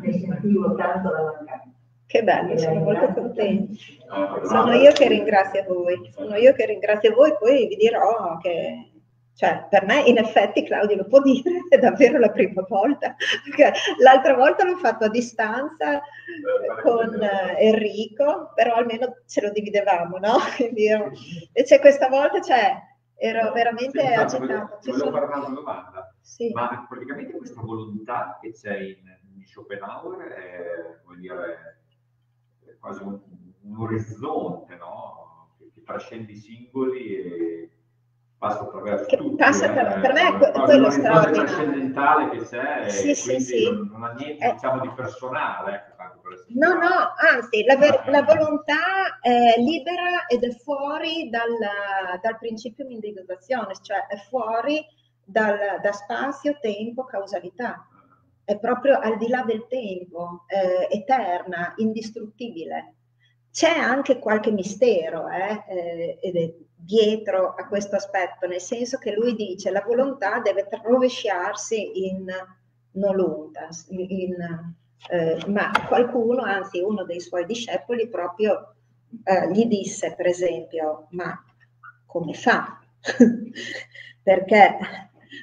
ne sentivo tanto la mancanza. Che bello, sono molto contenta. Sono io che ringrazio voi, sono io che ringrazio voi, poi vi dirò che cioè, per me in effetti Claudio lo può dire, è davvero la prima volta, l'altra volta l'ho fatto a distanza con Enrico, però almeno ce lo dividevamo, no? Invece questa volta cioè, ero veramente sì, agitato. Ti volevo fare un'altra domanda. Sì. Ma praticamente questa volontà che c'è in, in Schopenhauer è, vuol dire, è quasi un, un orizzonte, no? Che, che trascende i singoli e passa attraverso che tutti, passa per, eh, per me è quello straordinario trascendentale che c'è sì, sì, sì. Non, non, ha niente eh. diciamo di personale ecco, no no anzi la, ver- la volontà è libera ed è fuori dal, dal principio di individuazione cioè è fuori dal, da spazio, tempo, causalità è proprio al di là del tempo, eh, eterna, indistruttibile. C'è anche qualche mistero, eh, eh, dietro a questo aspetto, nel senso che lui dice la volontà deve rovesciarsi in noluntas, in, eh, ma qualcuno, anzi uno dei suoi discepoli, proprio eh, gli disse, per esempio, ma come fa? Perché,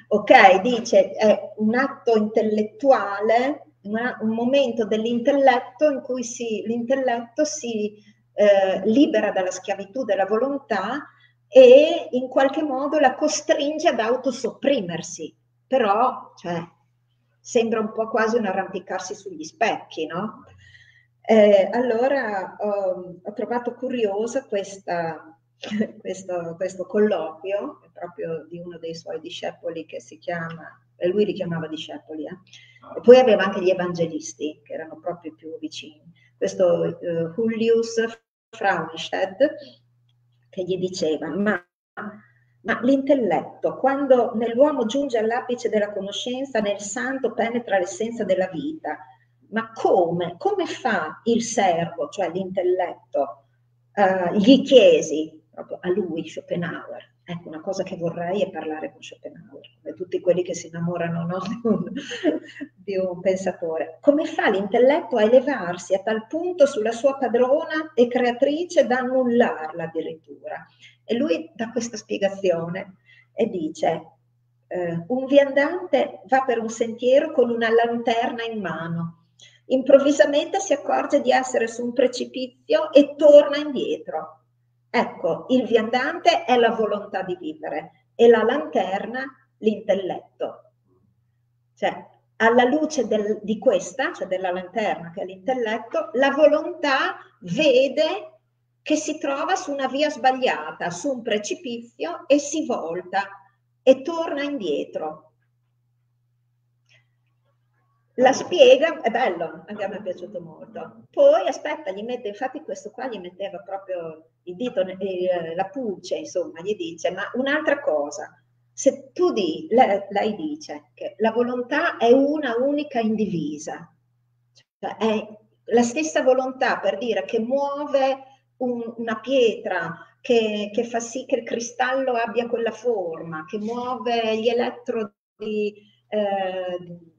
ok, dice, è un atto intellettuale, una, un momento dell'intelletto in cui si, l'intelletto si eh, libera dalla schiavitù della volontà e in qualche modo la costringe ad autosopprimersi, però cioè, sembra un po' quasi un arrampicarsi sugli specchi, no? Eh, allora ho, ho, trovato curiosa questa, questo, questo, colloquio proprio di uno dei suoi discepoli che si chiama, e lui li chiamava discepoli, eh? e poi aveva anche gli evangelisti che erano proprio più vicini. Questo uh, Julius Frauenstedt, che gli diceva, ma, ma l'intelletto, quando nell'uomo giunge all'apice della conoscenza, nel santo penetra l'essenza della vita, ma come? Come fa il servo, cioè l'intelletto? Uh, gli chiesi, proprio a lui, Schopenhauer, Ecco, una cosa che vorrei è parlare con Schopenhauer, come tutti quelli che si innamorano no? di, un, di, un, pensatore. Come fa l'intelletto a elevarsi a tal punto sulla sua padrona e creatrice da annullarla addirittura? E lui dà questa spiegazione e dice, eh, un viandante va per un sentiero con una lanterna in mano. Improvvisamente si accorge di essere su un precipizio e torna indietro Ecco, il viandante è la volontà di vivere e la lanterna l'intelletto. Cioè, alla luce del, di questa, cioè della lanterna che è l'intelletto, la volontà vede che si trova su una via sbagliata, su un precipizio e si volta e torna indietro. La spiega, è bello, anche a me è piaciuto molto. Poi aspetta, gli mette, infatti questo qua gli metteva proprio il dito, la pulce, insomma, gli dice, ma un'altra cosa, se tu di, lei, lei, dice che la volontà è una unica indivisa, cioè è la stessa volontà per dire che muove un, una pietra, che, che, fa sì che il cristallo abbia quella forma, che muove gli elettrodi, eh,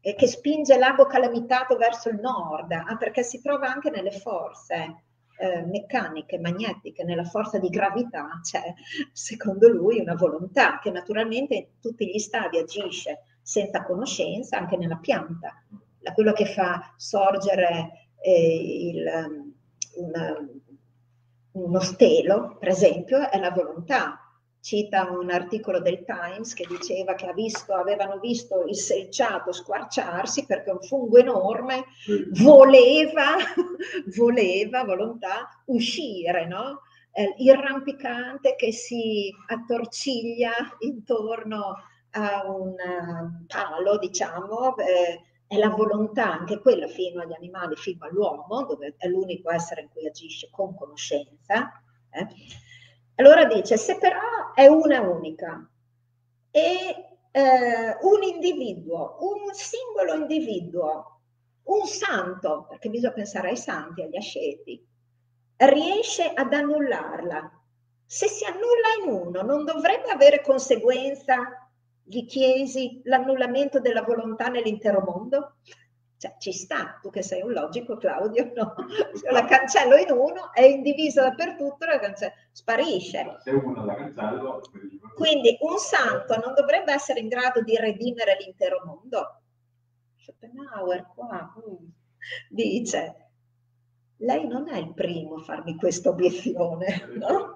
che spinge l'ago calamitato verso il nord, ah, perché si trova anche nelle forze eh, meccaniche, magnetiche, nella forza di gravità, c'è secondo lui una volontà che naturalmente in tutti gli stadi agisce senza conoscenza anche nella pianta. Da quello che fa sorgere eh, il, una, uno stelo, per esempio, è la volontà cita un articolo del Times che diceva che ha visto, avevano visto il selciato squarciarsi perché un fungo enorme voleva, voleva, volontà, uscire, no? Eh, il rampicante che si attorciglia intorno a un uh, palo, diciamo, eh, è la volontà, anche quella fino agli animali, fino all'uomo, dove è l'unico essere in cui agisce con conoscenza. Eh? Allora dice, se però è una unica e eh, un individuo, un singolo individuo, un santo, perché bisogna pensare ai santi, agli asceti, riesce ad annullarla. Se si annulla in uno, non dovrebbe avere conseguenza, gli chiesi, l'annullamento della volontà nell'intero mondo? Cioè, ci sta, tu che sei un logico, Claudio, no? La cancello in uno, è indivisa dappertutto, la cancello, sparisce. Se uno la cancello... Quindi un santo non dovrebbe essere in grado di redimere l'intero mondo? Schopenhauer qua mm, dice, lei non è il primo a farmi questa obiezione, no?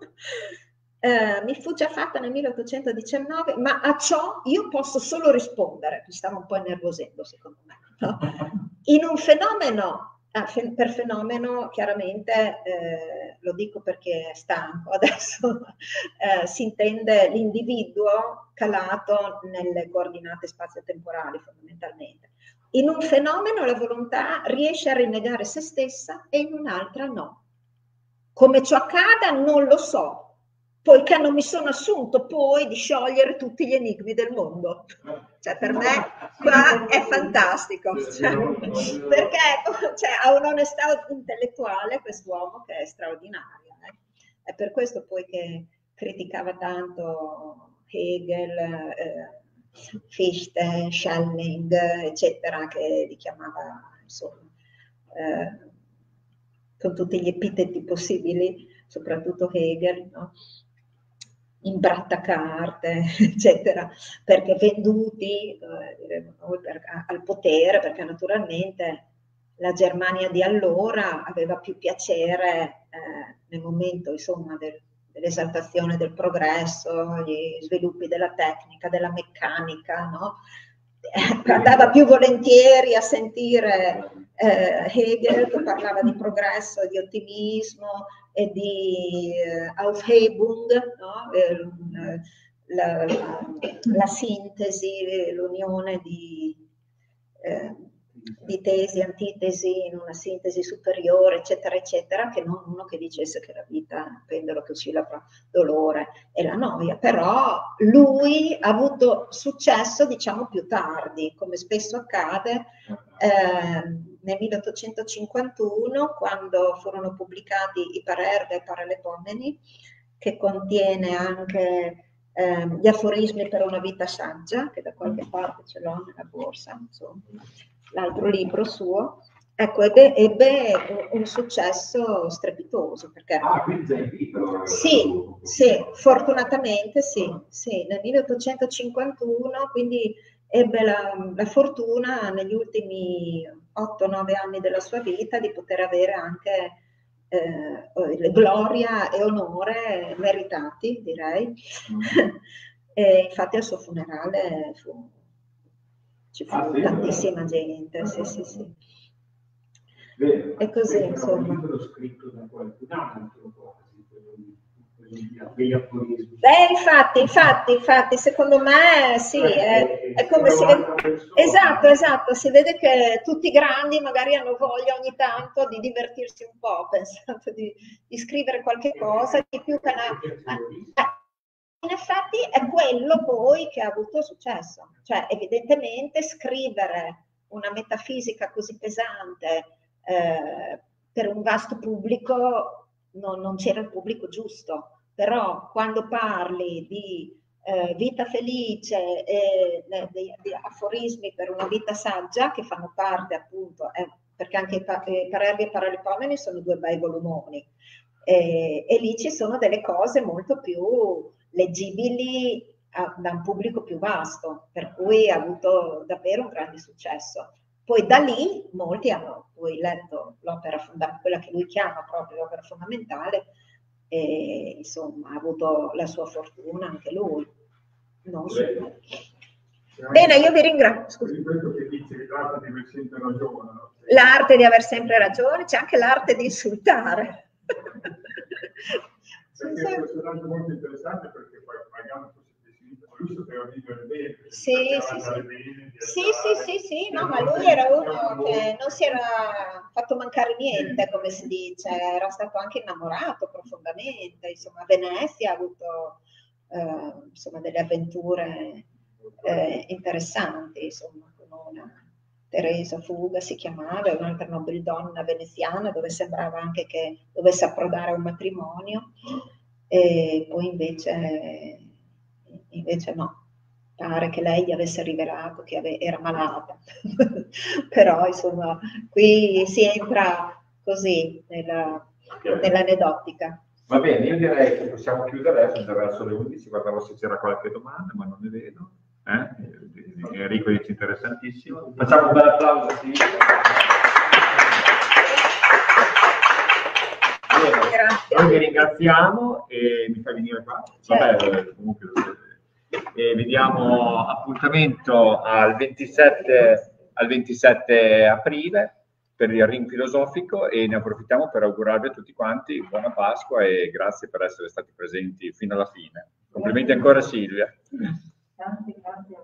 Eh, mi fu già fatta nel 1819, ma a ciò io posso solo rispondere, mi stavo un po' innervosendo secondo me. No? In un fenomeno, ah, per fenomeno chiaramente, eh, lo dico perché è stanco adesso, eh, si intende l'individuo calato nelle coordinate spazio-temporali fondamentalmente. In un fenomeno la volontà riesce a rinnegare se stessa e in un'altra no. Come ciò accada non lo so, poiché non mi sono assunto poi di sciogliere tutti gli enigmi del mondo. Cioè, per me qua è fantastico, cioè, perché cioè, ha un'onestà intellettuale quest'uomo che è straordinaria. Eh? È per questo poi che criticava tanto Hegel, eh, Fichte, Schelling, eccetera, che li chiamava, insomma, eh, con tutti gli epiteti possibili, soprattutto Hegel, no? Imbrattacarte, eccetera, perché venduti eh, al potere, perché naturalmente la Germania di allora aveva più piacere eh, nel momento insomma, del, dell'esaltazione del progresso, gli sviluppi della tecnica, della meccanica, no? Eh, andava più volentieri a sentire eh, Hegel che parlava di progresso, di ottimismo, e di eh, Aufhebung, no? eh, la, la, sintesi, l'unione di, eh, di, tesi, antitesi in una sintesi superiore, eccetera, eccetera, che non uno che dicesse che la vita è pendolo che oscilla fra dolore e la noia. Però lui ha avuto successo, diciamo, più tardi, come spesso accade. Eh, nel 1851 quando furono pubblicati i Parerga e Paralepomeni, che contiene anche eh, gli aforismi per una vita saggia, che da qualche parte ce l'ho nella borsa, insomma, l'altro libro suo. Ecco, ebbe, ebbe un successo strepitoso. Perché... Ah, quindi già in libro? Sì, sì, fortunatamente sì, sì, nel 1851, quindi ebbe la, la fortuna negli ultimi 8-9 anni della sua vita di poter avere anche eh, gloria e onore meritati, direi. Mm. e infatti al suo funerale fu, ci fu ah, sì, tantissima gente, sì, sì, sì. Bene, è così, insomma. scritto da qualcun altro Beh, infatti, infatti, infatti, secondo me sì, è, è come si vede. Esatto, esatto, si vede che tutti i grandi magari hanno voglia ogni tanto di divertirsi un po', pensando di, di scrivere qualche cosa, di più che una... In effetti è quello poi che ha avuto successo, cioè evidentemente scrivere una metafisica così pesante eh, per un vasto pubblico non, non c'era il pubblico giusto però quando parli di eh, vita felice e eh, di, di, aforismi per una vita saggia che fanno parte appunto, eh, perché anche i, pa- i Parerghi e Paralipomeni sono due bei volumoni, e lì ci sono delle cose molto più leggibili a, da un pubblico più vasto, per cui ha avuto davvero un grande successo. Poi da lì molti hanno poi letto l'opera fondamentale, quella che lui chiama proprio l'opera fondamentale, e insomma ha avuto la sua fortuna anche lui. Non so. Bene, io vi ringrazio. L'arte di aver sempre ragione, c'è anche l'arte di insultare. Perché è un personaggio molto interessante perché poi pagando lui sapeva vivere bene. Sì, sì, sì. sì, sì, sì, sì, no, ma lui era uno che non si era fatto mancare niente, come si dice, era stato anche innamorato profondamente, insomma, a Venezia ha avuto eh, insomma, delle avventure eh, interessanti, insomma, con una Teresa Fuga si chiamava, un'altra nobildonna veneziana dove sembrava anche che dovesse approdare a un matrimonio e poi invece invece no, pare che lei gli avesse rivelato che ave- era malata, però insomma qui si entra così nella, nell'aneddotica. Va bene, io direi che possiamo chiudere adesso, verso le 11, guardavo se c'era qualche domanda, ma non ne vedo. Eh? Enrico dice interessantissimo. Facciamo un bel applauso a Silvia. Noi vi ringraziamo e mi fai venire qua. Certo. Vabbè, comunque e vediamo appuntamento al 27, al 27 aprile per il ring filosofico e ne approfittiamo per augurarvi a tutti quanti buona Pasqua e grazie per essere stati presenti fino alla fine. Complimenti ancora Silvia. Grazie, grazie.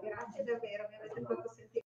Grazie davvero, mi avete fatto